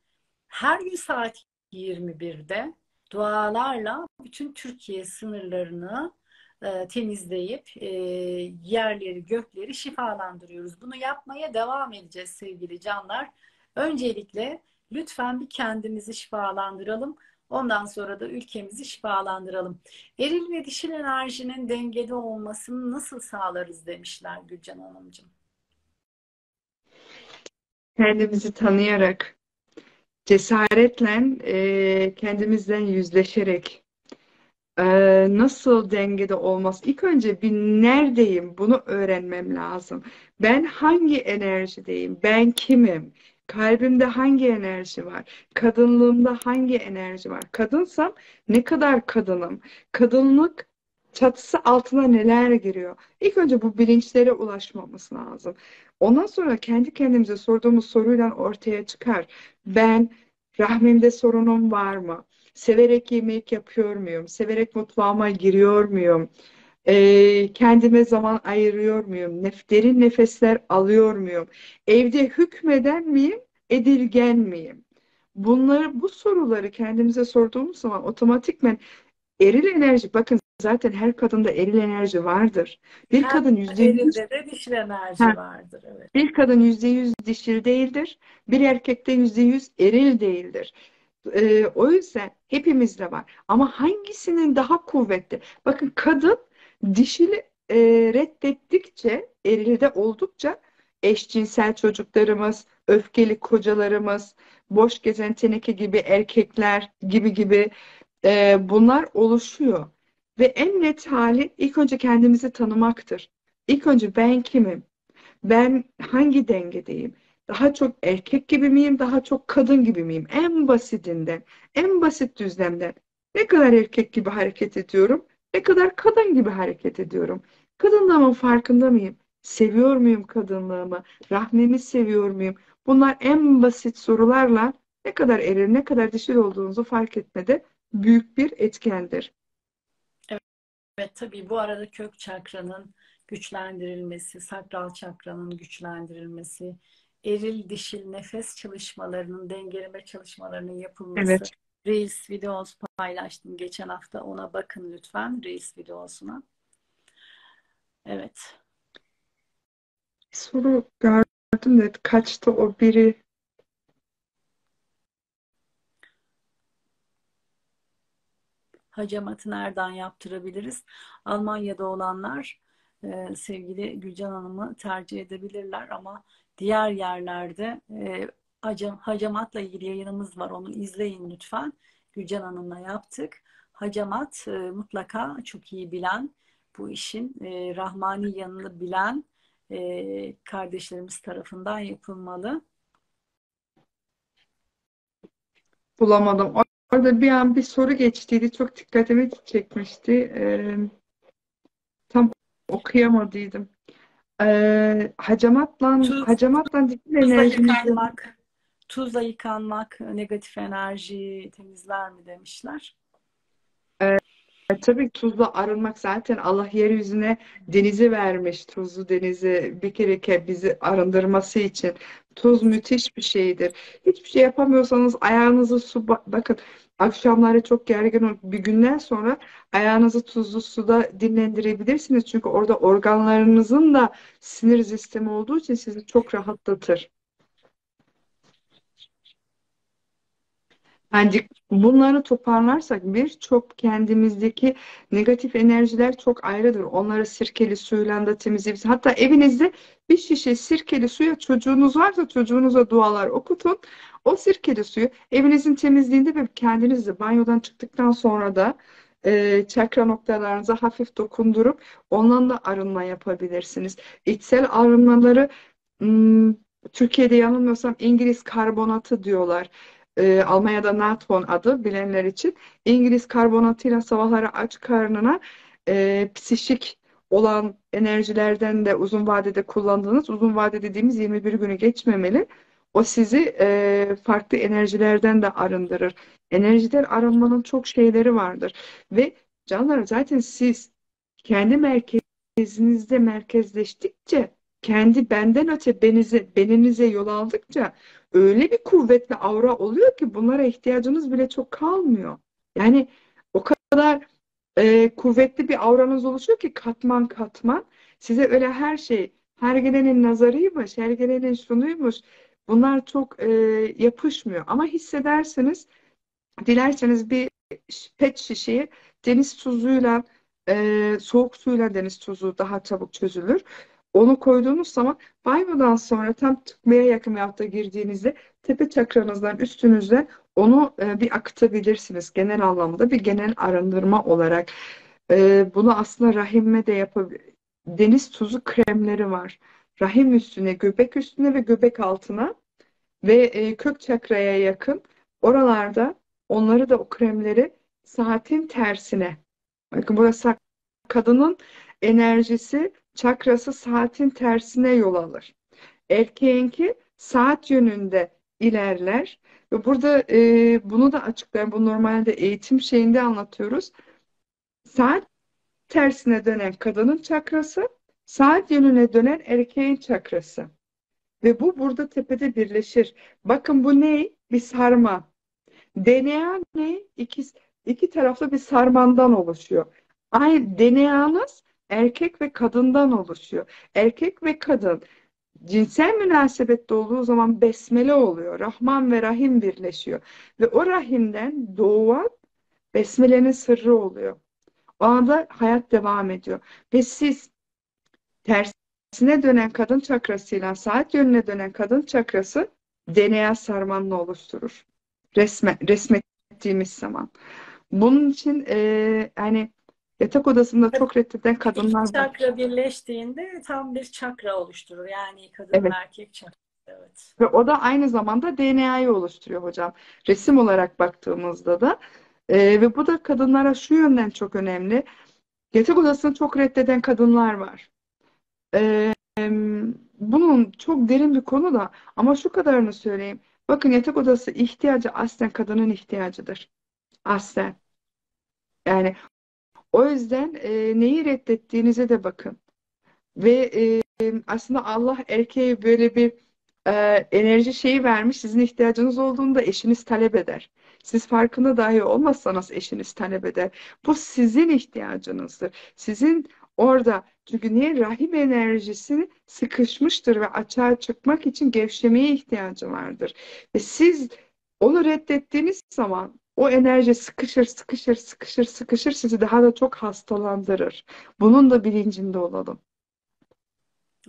her gün saat 21'de dualarla bütün Türkiye sınırlarını e, temizleyip e, yerleri, gökleri şifalandırıyoruz. Bunu yapmaya devam edeceğiz sevgili canlar. Öncelikle lütfen bir kendimizi şifalandıralım. Ondan sonra da ülkemizi şifalandıralım. Eril ve dişil enerjinin dengede olmasını nasıl sağlarız demişler Gülcan Hanımcığım. kendimizi tanıyarak, cesaretle e, kendimizden yüzleşerek e, nasıl dengede olmaz? İlk önce bir neredeyim bunu öğrenmem lazım. Ben hangi enerjideyim? Ben kimim? Kalbimde hangi enerji var? Kadınlığımda hangi enerji var? Kadınsam ne kadar kadınım? Kadınlık çatısı altına neler giriyor? İlk önce bu bilinçlere ulaşmamız lazım. Ondan sonra kendi kendimize sorduğumuz soruyla ortaya çıkar. Ben rahmimde sorunum var mı? Severek yemek yapıyor muyum? Severek mutfağıma giriyor muyum? Ee, kendime zaman ayırıyor muyum? Nef derin nefesler alıyor muyum? Evde hükmeden miyim? Edilgen miyim? Bunları, bu soruları kendimize sorduğumuz zaman otomatikmen eril enerji, bakın zaten her kadında eril enerji vardır. Bir Her kadın yüzde yüz de dişil enerji Ha. vardır. Evet. bir kadın yüzde yüz dişil değildir. Bir erkekte yüzde yüz eril değildir. Ee, o yüzden hepimizde var. Ama hangisinin daha kuvvetli? Bakın kadın dişili e, reddettikçe, erilde oldukça eşcinsel çocuklarımız, öfkeli kocalarımız, boş gezen teneke gibi erkekler gibi gibi e, bunlar oluşuyor. Ve en net hali ilk önce kendimizi tanımaktır. İlk önce ben kimim? Ben hangi dengedeyim? Daha çok erkek gibi miyim, daha çok kadın gibi miyim? En basitinden, en basit düzlemden. Ne kadar erkek gibi hareket ediyorum, ne kadar kadın gibi hareket ediyorum. Kadınlığımın farkında mıyım? Seviyor muyum kadınlığımı? Rahmimi seviyor muyum? Bunlar en basit sorularla ne kadar eril, ne kadar dişil olduğunuzu fark etmede büyük bir etkendir. Evet tabii bu arada kök çakranın güçlendirilmesi, sakral çakranın güçlendirilmesi, eril dişil nefes çalışmalarının, dengeleme çalışmalarının yapılması. Evet. Reels videos paylaştım geçen hafta. Ona bakın lütfen Reels videosuna. Evet. Soru gördüm de kaçtı o biri? Hacamatı nereden yaptırabiliriz? Almanya'da olanlar e, sevgili Gülcan Hanım'ı tercih edebilirler ama diğer yerlerde e, hacam, hacamatla ilgili yayınımız var. Onu izleyin lütfen. Gülcan Hanım'la yaptık. Hacamat e, mutlaka çok iyi bilen, bu işin e, rahmani yanını bilen e, kardeşlerimiz tarafından yapılmalı. Bulamadım. Orada bir an bir soru geçtiydi. Çok dikkatimi çekmişti. Ee, tam okuyamadıydım. Ee, hacamatla, Tuz, hacamatla tuzla enerjimizi yıkanmak, tuzla yıkanmak negatif enerjiyi temizler mi demişler. E, Tabii tuzla arınmak zaten Allah yeryüzüne denizi vermiş. Tuzlu denizi bir kere ke bizi arındırması için. Tuz müthiş bir şeydir. Hiçbir şey yapamıyorsanız ayağınızı su ba- bakın akşamları çok gergin bir günden sonra ayağınızı tuzlu suda dinlendirebilirsiniz. Çünkü orada organlarınızın da sinir sistemi olduğu için sizi çok rahatlatır. Bence bunları toparlarsak birçok kendimizdeki negatif enerjiler çok ayrıdır. Onları sirkeli suyla da temizleyebilirsiniz. Hatta evinizde bir şişe sirkeli suya çocuğunuz varsa çocuğunuza dualar okutun. O sirkeli suyu evinizin temizliğinde ve kendiniz de banyodan çıktıktan sonra da e, çakra noktalarınıza hafif dokundurup ondan da arınma yapabilirsiniz. İçsel arınmaları Türkiye'de yanılmıyorsam İngiliz karbonatı diyorlar. E, Almanya'da natron adı bilenler için. İngiliz karbonatıyla sabahları aç karnına e, psişik olan enerjilerden de uzun vadede kullandığınız, uzun vade dediğimiz 21 günü geçmemeli. O sizi e, farklı enerjilerden de arındırır. Enerjiden arınmanın çok şeyleri vardır. Ve canlarım zaten siz kendi merkezinizde merkezleştikçe, kendi benden öte benize, beninize yol aldıkça öyle bir kuvvetli aura oluyor ki bunlara ihtiyacınız bile çok kalmıyor. Yani o kadar e, kuvvetli bir auranız oluşuyor ki katman katman. Size öyle her şey, her gelenin nazarıymış, her gelenin şunuymuş. Bunlar çok e, yapışmıyor. Ama hissederseniz, dilerseniz bir pet şişeyi deniz tuzuyla, e, soğuk suyla deniz tuzu daha çabuk çözülür. Onu koyduğunuz zaman banyodan sonra tam tıkmaya yakın hafta girdiğinizde tepe çakranızdan üstünüzde onu e, bir akıtabilirsiniz. Genel anlamda bir genel arındırma olarak. E, bunu aslında rahime de yapabilir. Deniz tuzu kremleri var. Rahim üstüne, göbek üstüne ve göbek altına ve e, kök çakraya yakın oralarda onları da o kremleri saatin tersine. Bakın burası kadının enerjisi, çakrası saatin tersine yol alır. Erkeğinki saat yönünde ilerler. Ve burada e, bunu da açıklayan, bu normalde eğitim şeyinde anlatıyoruz. Saat tersine dönen kadının çakrası, saat yönüne dönen erkeğin çakrası. Ve bu burada tepede birleşir. Bakın bu ne? Bir sarma. DNA ne? İki, iki taraflı bir sarmandan oluşuyor. Aynı DNA'nız erkek ve kadından oluşuyor. Erkek ve kadın cinsel münasebette olduğu zaman besmele oluyor. Rahman ve Rahim birleşiyor. Ve o rahimden doğan besmelenin sırrı oluyor. O anda hayat devam ediyor. Ve siz tersine dönen kadın çakrasıyla saat yönüne dönen kadın çakrası DNA sarmanını oluşturur. Resme, resmettiğimiz zaman. Bunun için e, yani yatak odasında çok reddeden kadınlar var. Çakra birleştiğinde tam bir çakra oluşturur. Yani kadın Evet. erkek çakra. Evet. Ve o da aynı zamanda DNA'yı oluşturuyor hocam. Resim olarak baktığımızda da. E, ve bu da kadınlara şu yönden çok önemli. Yatak odasını çok reddeden kadınlar var. E, bunun çok derin bir konu da ama şu kadarını söyleyeyim. Bakın yatak odası ihtiyacı aslen kadının ihtiyacıdır. Aslen. Yani o yüzden e, neyi reddettiğinize de bakın. Ve e, aslında Allah erkeğe böyle bir e, enerji şeyi vermiş. Sizin ihtiyacınız olduğunda eşiniz talep eder. Siz farkında dahi olmazsanız eşiniz talep eder. Bu sizin ihtiyacınızdır. Sizin orada çünkü niye rahim enerjisi sıkışmıştır ve açığa çıkmak için gevşemeye ihtiyacı vardır. Ve siz onu reddettiğiniz zaman o enerji sıkışır, sıkışır, sıkışır, sıkışır sizi daha da çok hastalandırır. Bunun da bilincinde olalım.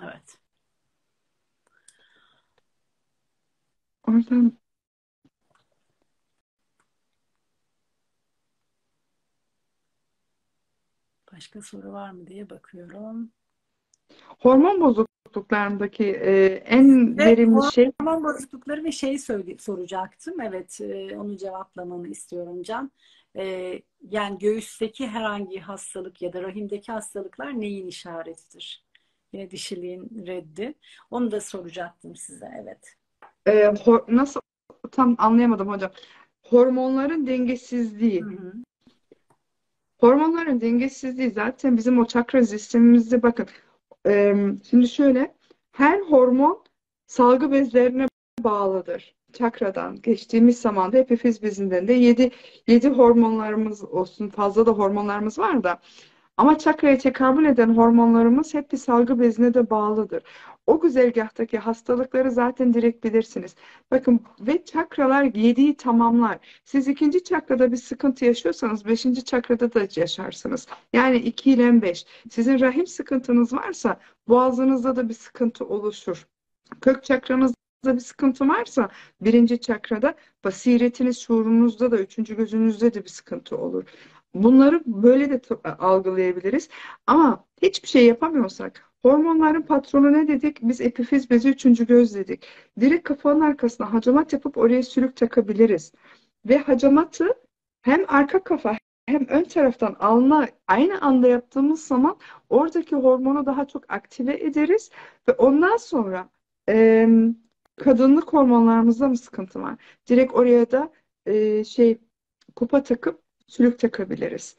Evet. Oradan Başka soru var mı diye bakıyorum. Hormon bozukluklarındaki e, en Ve verimli şey hormon bozuklukları ve şeyi söyle, soracaktım. Evet, e, onu cevaplamanı istiyorum Can. E, yani göğüsteki herhangi hastalık ya da rahimdeki hastalıklar neyin işaretidir? Yine dişiliğin reddi. Onu da soracaktım size. Evet. e, hor- nasıl tam anlayamadım hocam. Hormonların dengesizliği. Hı hı. Hormonların dengesizliği zaten bizim o çakra sistemimizde bakın. E, şimdi şöyle her hormon salgı bezlerine bağlıdır. Çakradan geçtiğimiz zaman da epifiz bezinden de 7 7 hormonlarımız olsun. Fazla da hormonlarımız var da. Ama çakraya tekabül eden hormonlarımız hep bir salgı bezine de bağlıdır. O güzergahtaki hastalıkları zaten direkt bilirsiniz. Bakın ve çakralar yediği tamamlar. Siz ikinci çakrada bir sıkıntı yaşıyorsanız beşinci çakrada da yaşarsınız. Yani 2 ile 5. Sizin rahim sıkıntınız varsa boğazınızda da bir sıkıntı oluşur. Kök çakranızda bir sıkıntı varsa birinci çakrada basiretiniz, şuurunuzda da üçüncü gözünüzde de bir sıkıntı olur. Bunları böyle de algılayabiliriz. Ama hiçbir şey yapamıyorsak hormonların patronu ne dedik? Biz epifiz bezi üçüncü göz dedik. Direkt kafanın arkasına hacamat yapıp oraya sülük takabiliriz. Ve hacamatı hem arka kafa hem ön taraftan alma aynı anda yaptığımız zaman oradaki hormonu daha çok aktive ederiz ve ondan sonra e, kadınlık hormonlarımızda mı sıkıntı var? Direkt oraya da e, şey kupa takıp sülük takabiliriz.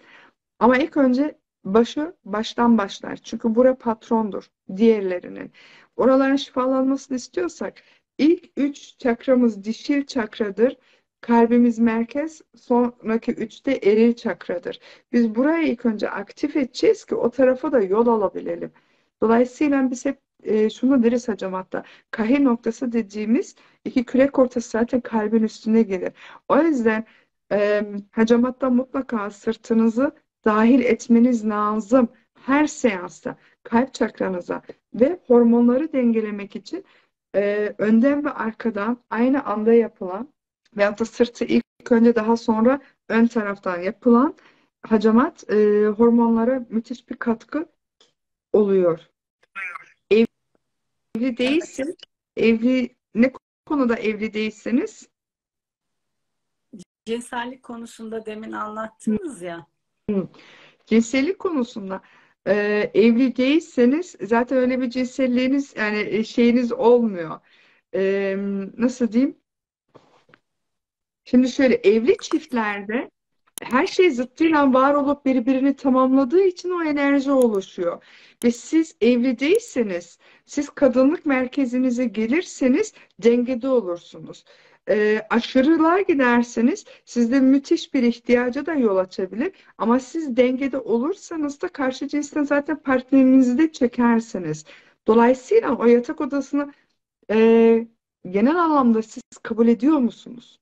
Ama ilk önce başı baştan başlar. Çünkü bura patrondur diğerlerinin. Oraların şifalanmasını istiyorsak ilk üç çakramız dişil çakradır. Kalbimiz merkez, sonraki üçte eril çakradır. Biz burayı ilk önce aktif edeceğiz ki o tarafa da yol alabilelim. Dolayısıyla biz hep e, şunu deriz hocam hatta kahir noktası dediğimiz iki kürek ortası zaten kalbin üstüne gelir. O yüzden e, hacamatta mutlaka sırtınızı dahil etmeniz lazım her seansta. kalp çakranıza ve hormonları dengelemek için e, önden ve arkadan aynı anda yapılan veyahut da sırtı ilk önce daha sonra ön taraftan yapılan hacamat e, hormonlara müthiş bir katkı oluyor. Evli değilsin, evli ne konuda evli değilseniz Cinsellik konusunda demin anlattınız ya. Cinsellik konusunda e, evli değilseniz zaten öyle bir cinselliğiniz yani e, şeyiniz olmuyor. E, nasıl diyeyim? Şimdi şöyle evli çiftlerde her şey zıttıyla var olup birbirini tamamladığı için o enerji oluşuyor. Ve siz evli değilseniz, siz kadınlık merkezinize gelirseniz dengede olursunuz. E, aşırılar giderseniz sizde müthiş bir ihtiyaca da yol açabilir. Ama siz dengede olursanız da karşı cinsten zaten partnerinizi de çekersiniz. Dolayısıyla o yatak odasını e, genel anlamda siz kabul ediyor musunuz?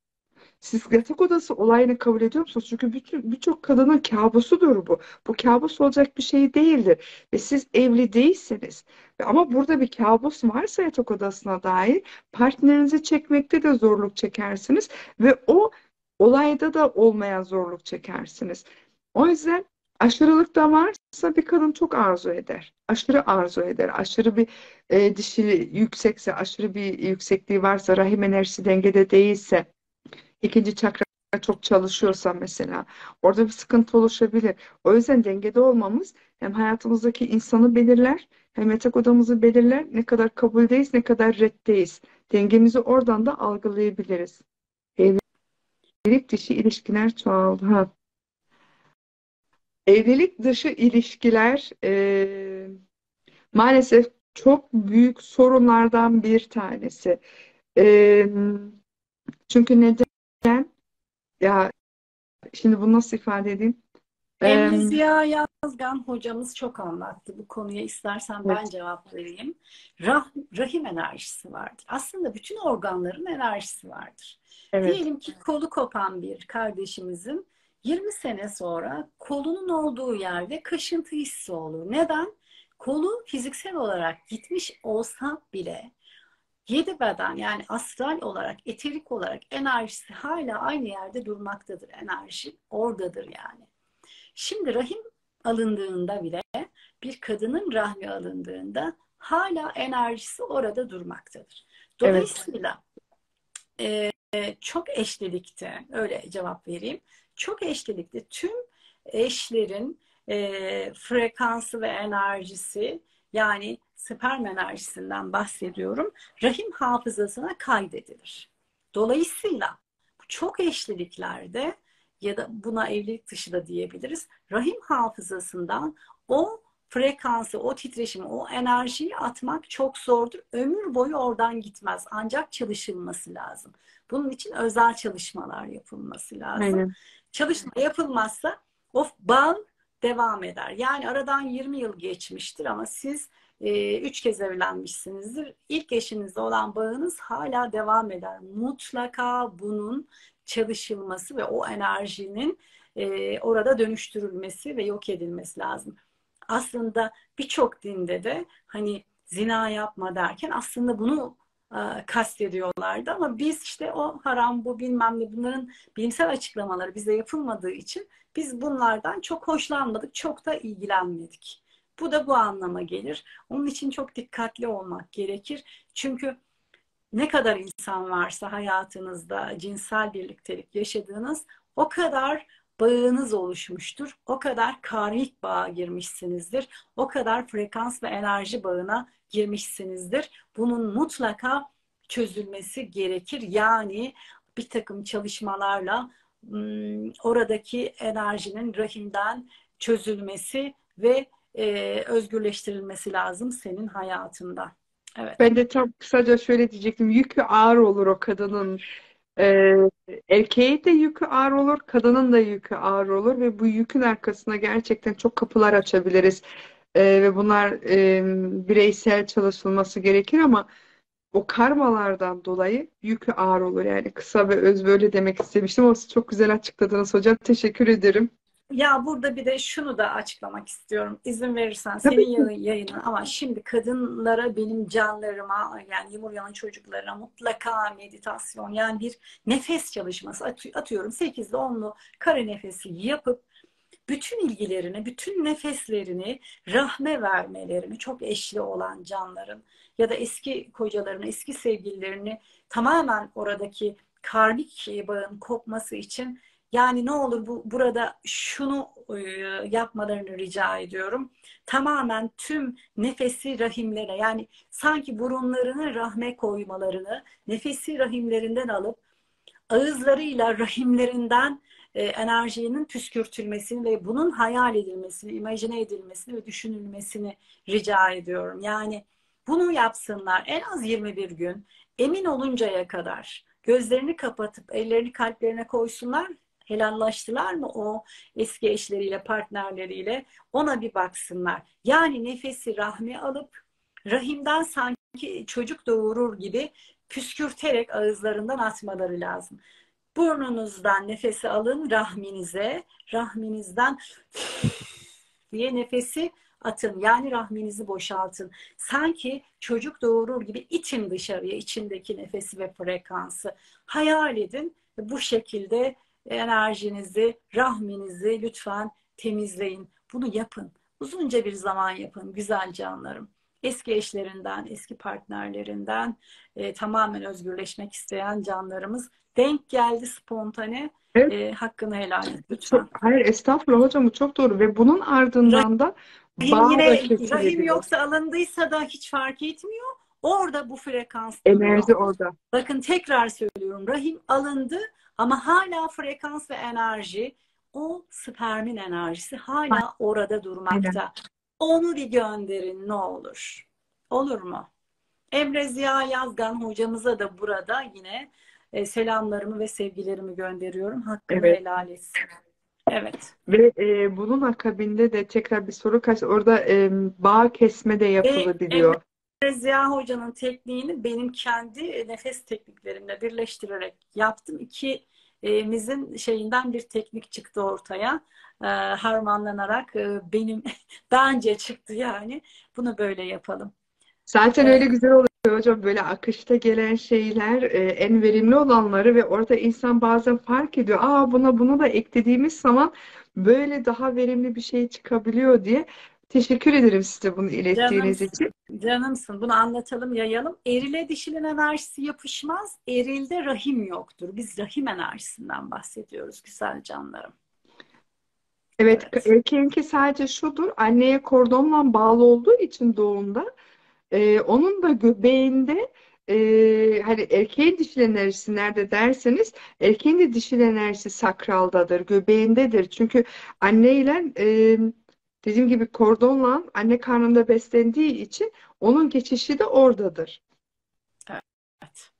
Siz yatak odası olayını kabul ediyor musunuz? Çünkü birçok kadının kabusudur bu. Bu kabus olacak bir şey değildir. Ve siz evli değilseniz ama burada bir kabus varsa yatak odasına dair partnerinizi çekmekte de zorluk çekersiniz ve o olayda da olmaya zorluk çekersiniz. O yüzden aşırılık da varsa bir kadın çok arzu eder. Aşırı arzu eder. Aşırı bir e, dişi yüksekse, aşırı bir yüksekliği varsa, rahim enerjisi dengede değilse ikinci çakra çok çalışıyorsa mesela orada bir sıkıntı oluşabilir. O yüzden dengede olmamız hem hayatımızdaki insanı belirler hem yatak odamızı belirler. Ne kadar kabuldeyiz ne kadar reddeyiz. Dengemizi oradan da algılayabiliriz. Evlilik dışı ilişkiler çoğaldı. Ha. Evlilik dışı ilişkiler e, maalesef çok büyük sorunlardan bir tanesi. E, çünkü neden? Ya şimdi bunu nasıl ifade edeyim? Emre Ziya Yazgan hocamız çok anlattı bu konuya. İstersen ben cevap vereyim. Rah, rahim enerjisi vardır. Aslında bütün organların enerjisi vardır. Evet. Diyelim ki kolu kopan bir kardeşimizin 20 sene sonra kolunun olduğu yerde kaşıntı hissi olur. Neden? Kolu fiziksel olarak gitmiş olsa bile yedi beden yani astral olarak, eterik olarak enerjisi hala aynı yerde durmaktadır. Enerji oradadır yani. Şimdi rahim alındığında bile bir kadının rahmi alındığında hala enerjisi orada durmaktadır. Dolayısıyla evet. e, çok eşlilikte öyle cevap vereyim. Çok eşlilikte tüm eşlerin e, frekansı ve enerjisi yani sperm enerjisinden bahsediyorum. Rahim hafızasına kaydedilir. Dolayısıyla çok eşliliklerde ya da buna evlilik dışı da diyebiliriz. Rahim hafızasından o frekansı, o titreşimi, o enerjiyi atmak çok zordur. Ömür boyu oradan gitmez. Ancak çalışılması lazım. Bunun için özel çalışmalar yapılması lazım. Aynen. Çalışma yapılmazsa o bağ devam eder. Yani aradan 20 yıl geçmiştir ama siz e, üç kez evlenmişsinizdir. İlk eşinizle olan bağınız hala devam eder. Mutlaka bunun çalışılması ve o enerjinin e, orada dönüştürülmesi ve yok edilmesi lazım. Aslında birçok dinde de hani zina yapma derken aslında bunu e, kastediyorlardı ama biz işte o haram bu bilmem ne bunların bilimsel açıklamaları bize yapılmadığı için biz bunlardan çok hoşlanmadık, çok da ilgilenmedik. Bu da bu anlama gelir. Onun için çok dikkatli olmak gerekir. Çünkü ne kadar insan varsa hayatınızda cinsel birliktelik yaşadığınız o kadar bağınız oluşmuştur. O kadar karmik bağa girmişsinizdir. O kadar frekans ve enerji bağına girmişsinizdir. Bunun mutlaka çözülmesi gerekir. Yani bir takım çalışmalarla oradaki enerjinin rahimden çözülmesi ve özgürleştirilmesi lazım senin hayatında. Evet. Ben de tam kısaca şöyle diyecektim. Yükü ağır olur o kadının. Ee, erkeğe de yükü ağır olur, kadının da yükü ağır olur ve bu yükün arkasına gerçekten çok kapılar açabiliriz. Ee, ve bunlar e, bireysel çalışılması gerekir ama o karmalardan dolayı yükü ağır olur. Yani kısa ve öz böyle demek istemiştim. O çok güzel açıkladınız hocam. Teşekkür ederim. Ya burada bir de şunu da açıklamak istiyorum. İzin verirsen senin yayın, yayının ama şimdi kadınlara benim canlarıma yani Yumuryan'ın çocuklarına mutlaka meditasyon yani bir nefes çalışması. Atıyorum 8'li 10'lu kare nefesi yapıp bütün ilgilerini, bütün nefeslerini rahme vermelerini çok eşli olan canların ya da eski kocalarını, eski sevgililerini tamamen oradaki karmik bağın kopması için yani ne olur bu burada şunu e, yapmalarını rica ediyorum. Tamamen tüm nefesi rahimlere yani sanki burunlarını rahme koymalarını nefesi rahimlerinden alıp ağızlarıyla rahimlerinden e, enerjinin püskürtülmesini ve bunun hayal edilmesini, imajine edilmesini ve düşünülmesini rica ediyorum. Yani bunu yapsınlar en az 21 gün emin oluncaya kadar gözlerini kapatıp ellerini kalplerine koysunlar helallaştılar mı o eski eşleriyle, partnerleriyle ona bir baksınlar. Yani nefesi rahmi alıp rahimden sanki çocuk doğurur gibi püskürterek ağızlarından atmaları lazım. Burnunuzdan nefesi alın rahminize, rahminizden diye nefesi atın. Yani rahminizi boşaltın. Sanki çocuk doğurur gibi itin dışarıya içindeki nefesi ve frekansı. Hayal edin. Bu şekilde enerjinizi, rahminizi lütfen temizleyin. Bunu yapın. Uzunca bir zaman yapın güzel canlarım. Eski eşlerinden, eski partnerlerinden e, tamamen özgürleşmek isteyen canlarımız denk geldi spontane. Evet. E, hakkını helal et lütfen. Çok, hayır estağfurullah hocam bu çok doğru ve bunun ardından da rahim yine rahim yoksa alındıysa da hiç fark etmiyor. Orada bu frekans enerji orada. Bakın tekrar söylüyorum. Rahim alındı ama hala frekans ve enerji o spermin enerjisi hala orada durmakta. Onu bir gönderin ne olur. Olur mu? Emre Ziya Yazgan hocamıza da burada yine e, selamlarımı ve sevgilerimi gönderiyorum. Hakkını evet. helal etsin. Evet. Ve e, bunun akabinde de tekrar bir soru kaç orada e, bağ kesme de yapılabiliyor. Evet. Ziya Hoca'nın tekniğini benim kendi nefes tekniklerimle birleştirerek yaptım. İkimizin şeyinden bir teknik çıktı ortaya. Harmanlanarak e, benim bence çıktı yani. Bunu böyle yapalım. Zaten öyle güzel oluyor hocam böyle akışta gelen şeyler en verimli olanları ve orada insan bazen fark ediyor. Aa buna bunu da eklediğimiz zaman böyle daha verimli bir şey çıkabiliyor diye Teşekkür ederim size bunu ilettiğiniz Canımsın. için. Canımsın. Bunu anlatalım, yayalım. Erile dişinin enerjisi yapışmaz. Erilde rahim yoktur. Biz rahim enerjisinden bahsediyoruz güzel canlarım. Evet, evet. erkeğinki sadece şudur. Anneye kordonla bağlı olduğu için doğumda e, onun da göbeğinde e, hani erkeğin dişil enerjisi nerede derseniz erkeğin de dişil enerjisi sakraldadır, göbeğindedir. Çünkü anneyle e, dediğim gibi kordonla anne karnında beslendiği için onun geçişi de oradadır. Evet.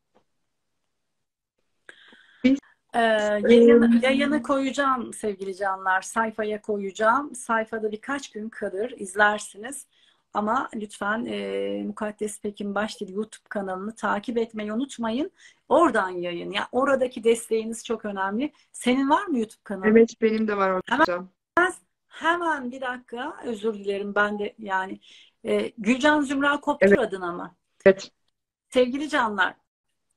Biz, ee, yayını, yayını koyacağım sevgili canlar. Sayfaya koyacağım. Sayfada birkaç gün kalır. izlersiniz. Ama lütfen e, Mukaddes Pekin Başdil YouTube kanalını takip etmeyi unutmayın. Oradan yayın. Ya yani oradaki desteğiniz çok önemli. Senin var mı YouTube kanalı? Evet benim de var hocam. Hemen Hemen bir dakika özür dilerim ben de yani e, Gülcan Zümra Koptur evet. adına mı? Evet. Sevgili canlar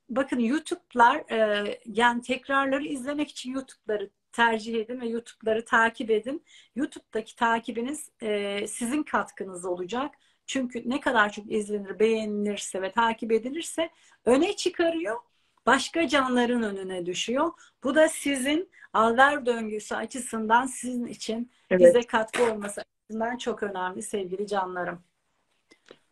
bakın YouTube'lar e, yani tekrarları izlemek için YouTube'ları tercih edin ve YouTube'ları takip edin. YouTube'daki takibiniz e, sizin katkınız olacak. Çünkü ne kadar çok izlenir, beğenilirse ve takip edilirse öne çıkarıyor. Başka canların önüne düşüyor. Bu da sizin alver döngüsü açısından sizin için evet. bize katkı olması açısından çok önemli sevgili canlarım.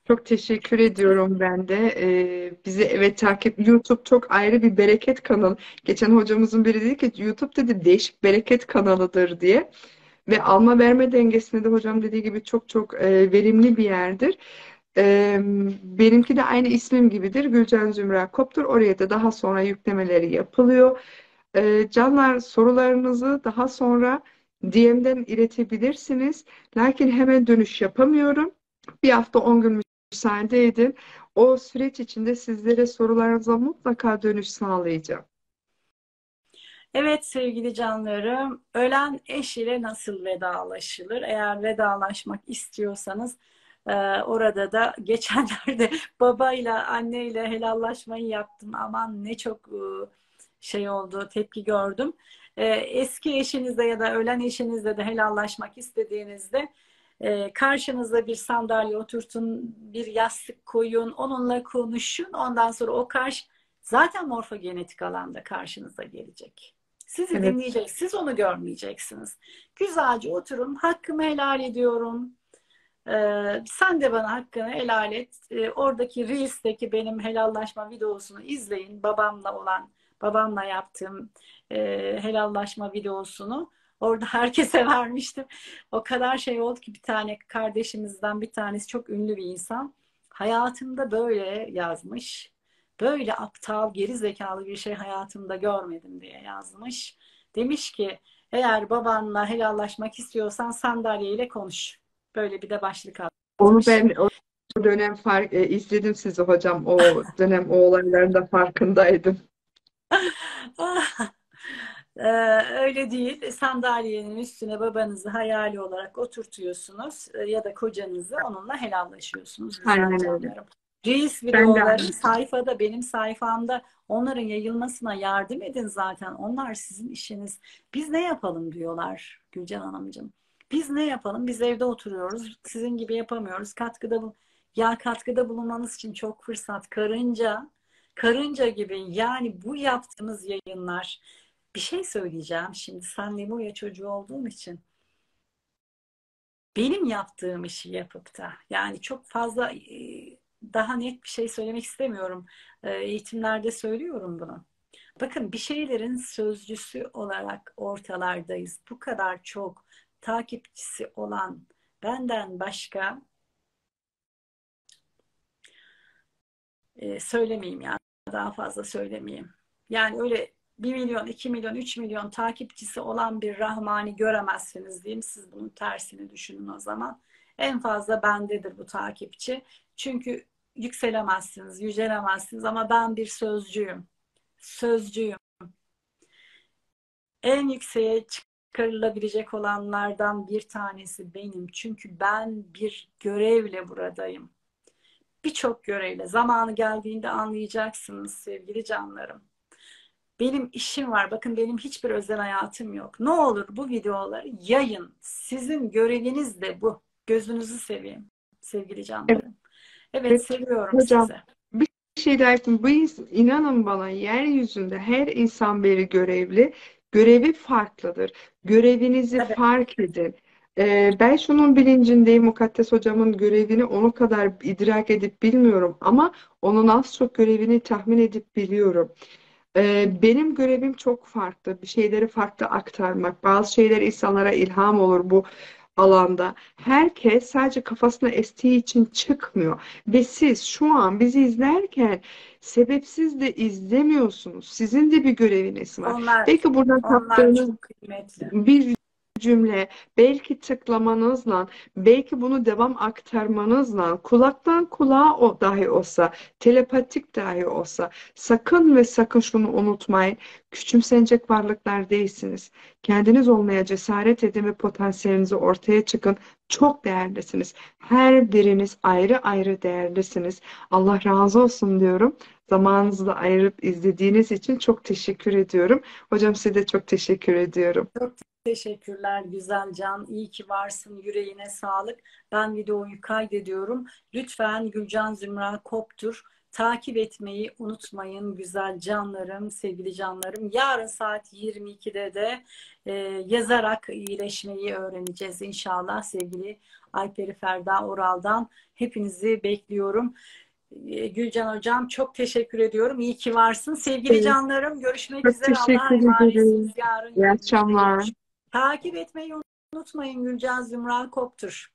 Çok teşekkür ediyorum ben de. Ee, bizi evet takip YouTube çok ayrı bir bereket kanalı. Geçen hocamızın biri dedi ki YouTube dedi değişik bereket kanalıdır diye. Ve alma verme dengesinde de hocam dediği gibi çok çok e, verimli bir yerdir. E, benimki de aynı ismim gibidir. Gülcan Zümra Koptur. Oraya da daha sonra yüklemeleri yapılıyor. E, canlar sorularınızı daha sonra DM'den iletebilirsiniz. Lakin hemen dönüş yapamıyorum. Bir hafta 10 gün müsaade edin. O süreç içinde sizlere sorularınıza mutlaka dönüş sağlayacağım. Evet sevgili canlarım, ölen eş ile nasıl vedalaşılır? Eğer vedalaşmak istiyorsanız e, orada da geçenlerde babayla anneyle helallaşmayı yaptım. Aman ne çok e, şey oldu, tepki gördüm. E, eski eşinizle ya da ölen eşinizle de helallaşmak istediğinizde karşınıza bir sandalye oturtun, bir yastık koyun, onunla konuşun. Ondan sonra o karşı zaten morfogenetik alanda karşınıza gelecek. Sizi evet. dinleyecek. Siz onu görmeyeceksiniz. Güzelce oturun. Hakkımı helal ediyorum. Ee, sen de bana hakkını helal et. Ee, oradaki Reels'teki benim helallaşma videosunu izleyin. Babamla olan, babamla yaptığım e, helallaşma videosunu. Orada herkese vermiştim. O kadar şey oldu ki bir tane kardeşimizden bir tanesi çok ünlü bir insan. Hayatımda böyle yazmış böyle aptal, geri zekalı bir şey hayatımda görmedim diye yazmış. Demiş ki eğer babanla helallaşmak istiyorsan sandalyeyle konuş. Böyle bir de başlık atmış. Onu ben o dönem fark e, izledim sizi hocam. O dönem o olayların da farkındaydım. Ee, öyle değil. Sandalyenin üstüne babanızı hayali olarak oturtuyorsunuz e, ya da kocanızı onunla helallaşıyorsunuz. Aynen. Reels videoları sayfada benim sayfamda onların yayılmasına yardım edin zaten. Onlar sizin işiniz. Biz ne yapalım diyorlar Gülcan Hanımcığım. Biz ne yapalım? Biz evde oturuyoruz. Sizin gibi yapamıyoruz. Katkıda bu ya katkıda bulunmanız için çok fırsat. Karınca, karınca gibi yani bu yaptığımız yayınlar bir şey söyleyeceğim şimdi sen Lemuria çocuğu olduğum için benim yaptığım işi yapıp da yani çok fazla daha net bir şey söylemek istemiyorum. Ee, eğitimlerde söylüyorum bunu. Bakın bir şeylerin sözcüsü olarak ortalardayız. Bu kadar çok takipçisi olan benden başka e, söylemeyeyim ya daha fazla söylemeyeyim. Yani öyle 1 milyon, 2 milyon, 3 milyon takipçisi olan bir Rahmani göremezsiniz diyeyim. Siz bunun tersini düşünün o zaman. En fazla bendedir bu takipçi. Çünkü yükselemezsiniz, yücelemezsiniz ama ben bir sözcüyüm. Sözcüyüm. En yükseğe çıkarılabilecek olanlardan bir tanesi benim. Çünkü ben bir görevle buradayım. Birçok görevle. Zamanı geldiğinde anlayacaksınız sevgili canlarım. Benim işim var. Bakın benim hiçbir özel hayatım yok. Ne olur bu videoları yayın. Sizin göreviniz de bu. Gözünüzü seveyim sevgili canlarım. Evet. Evet, seviyorum Hocam, sizi. Bir şey daha Bu inanın bana yeryüzünde her insan biri görevli. Görevi farklıdır. Görevinizi evet. fark edin. Ee, ben şunun bilincindeyim Mukaddes hocamın görevini onu kadar idrak edip bilmiyorum ama onun az çok görevini tahmin edip biliyorum. Ee, benim görevim çok farklı. Bir şeyleri farklı aktarmak. Bazı şeyler insanlara ilham olur. Bu alanda herkes sadece kafasına estiği için çıkmıyor. Ve siz şu an bizi izlerken sebepsiz de izlemiyorsunuz. Sizin de bir göreviniz var. Onlar, Belki buradan kaptığınız bir cümle belki tıklamanızla, belki bunu devam aktarmanızla, kulaktan kulağa o dahi olsa, telepatik dahi olsa, sakın ve sakın şunu unutmayın, küçümsenecek varlıklar değilsiniz. Kendiniz olmaya cesaret edin ve potansiyelinizi ortaya çıkın. Çok değerlisiniz. Her biriniz ayrı ayrı değerlisiniz. Allah razı olsun diyorum. Zamanınızı da ayırıp izlediğiniz için çok teşekkür ediyorum. Hocam size de çok teşekkür ediyorum. Çok Teşekkürler güzel Can. İyi ki varsın. Yüreğine sağlık. Ben videoyu kaydediyorum. Lütfen Gülcan Zümra Koptur. Takip etmeyi unutmayın güzel canlarım, sevgili canlarım. Yarın saat 22'de de e, yazarak iyileşmeyi öğreneceğiz inşallah sevgili Ayperi Ferda Oral'dan. Hepinizi bekliyorum. E, Gülcan Hocam çok teşekkür ediyorum. İyi ki varsın. Sevgili evet. canlarım görüşmek çok üzere. Allah'a emanetsiniz. Yarın İyi akşamlar. Takip etmeyi unutmayın Gülcan Zümra Koptur.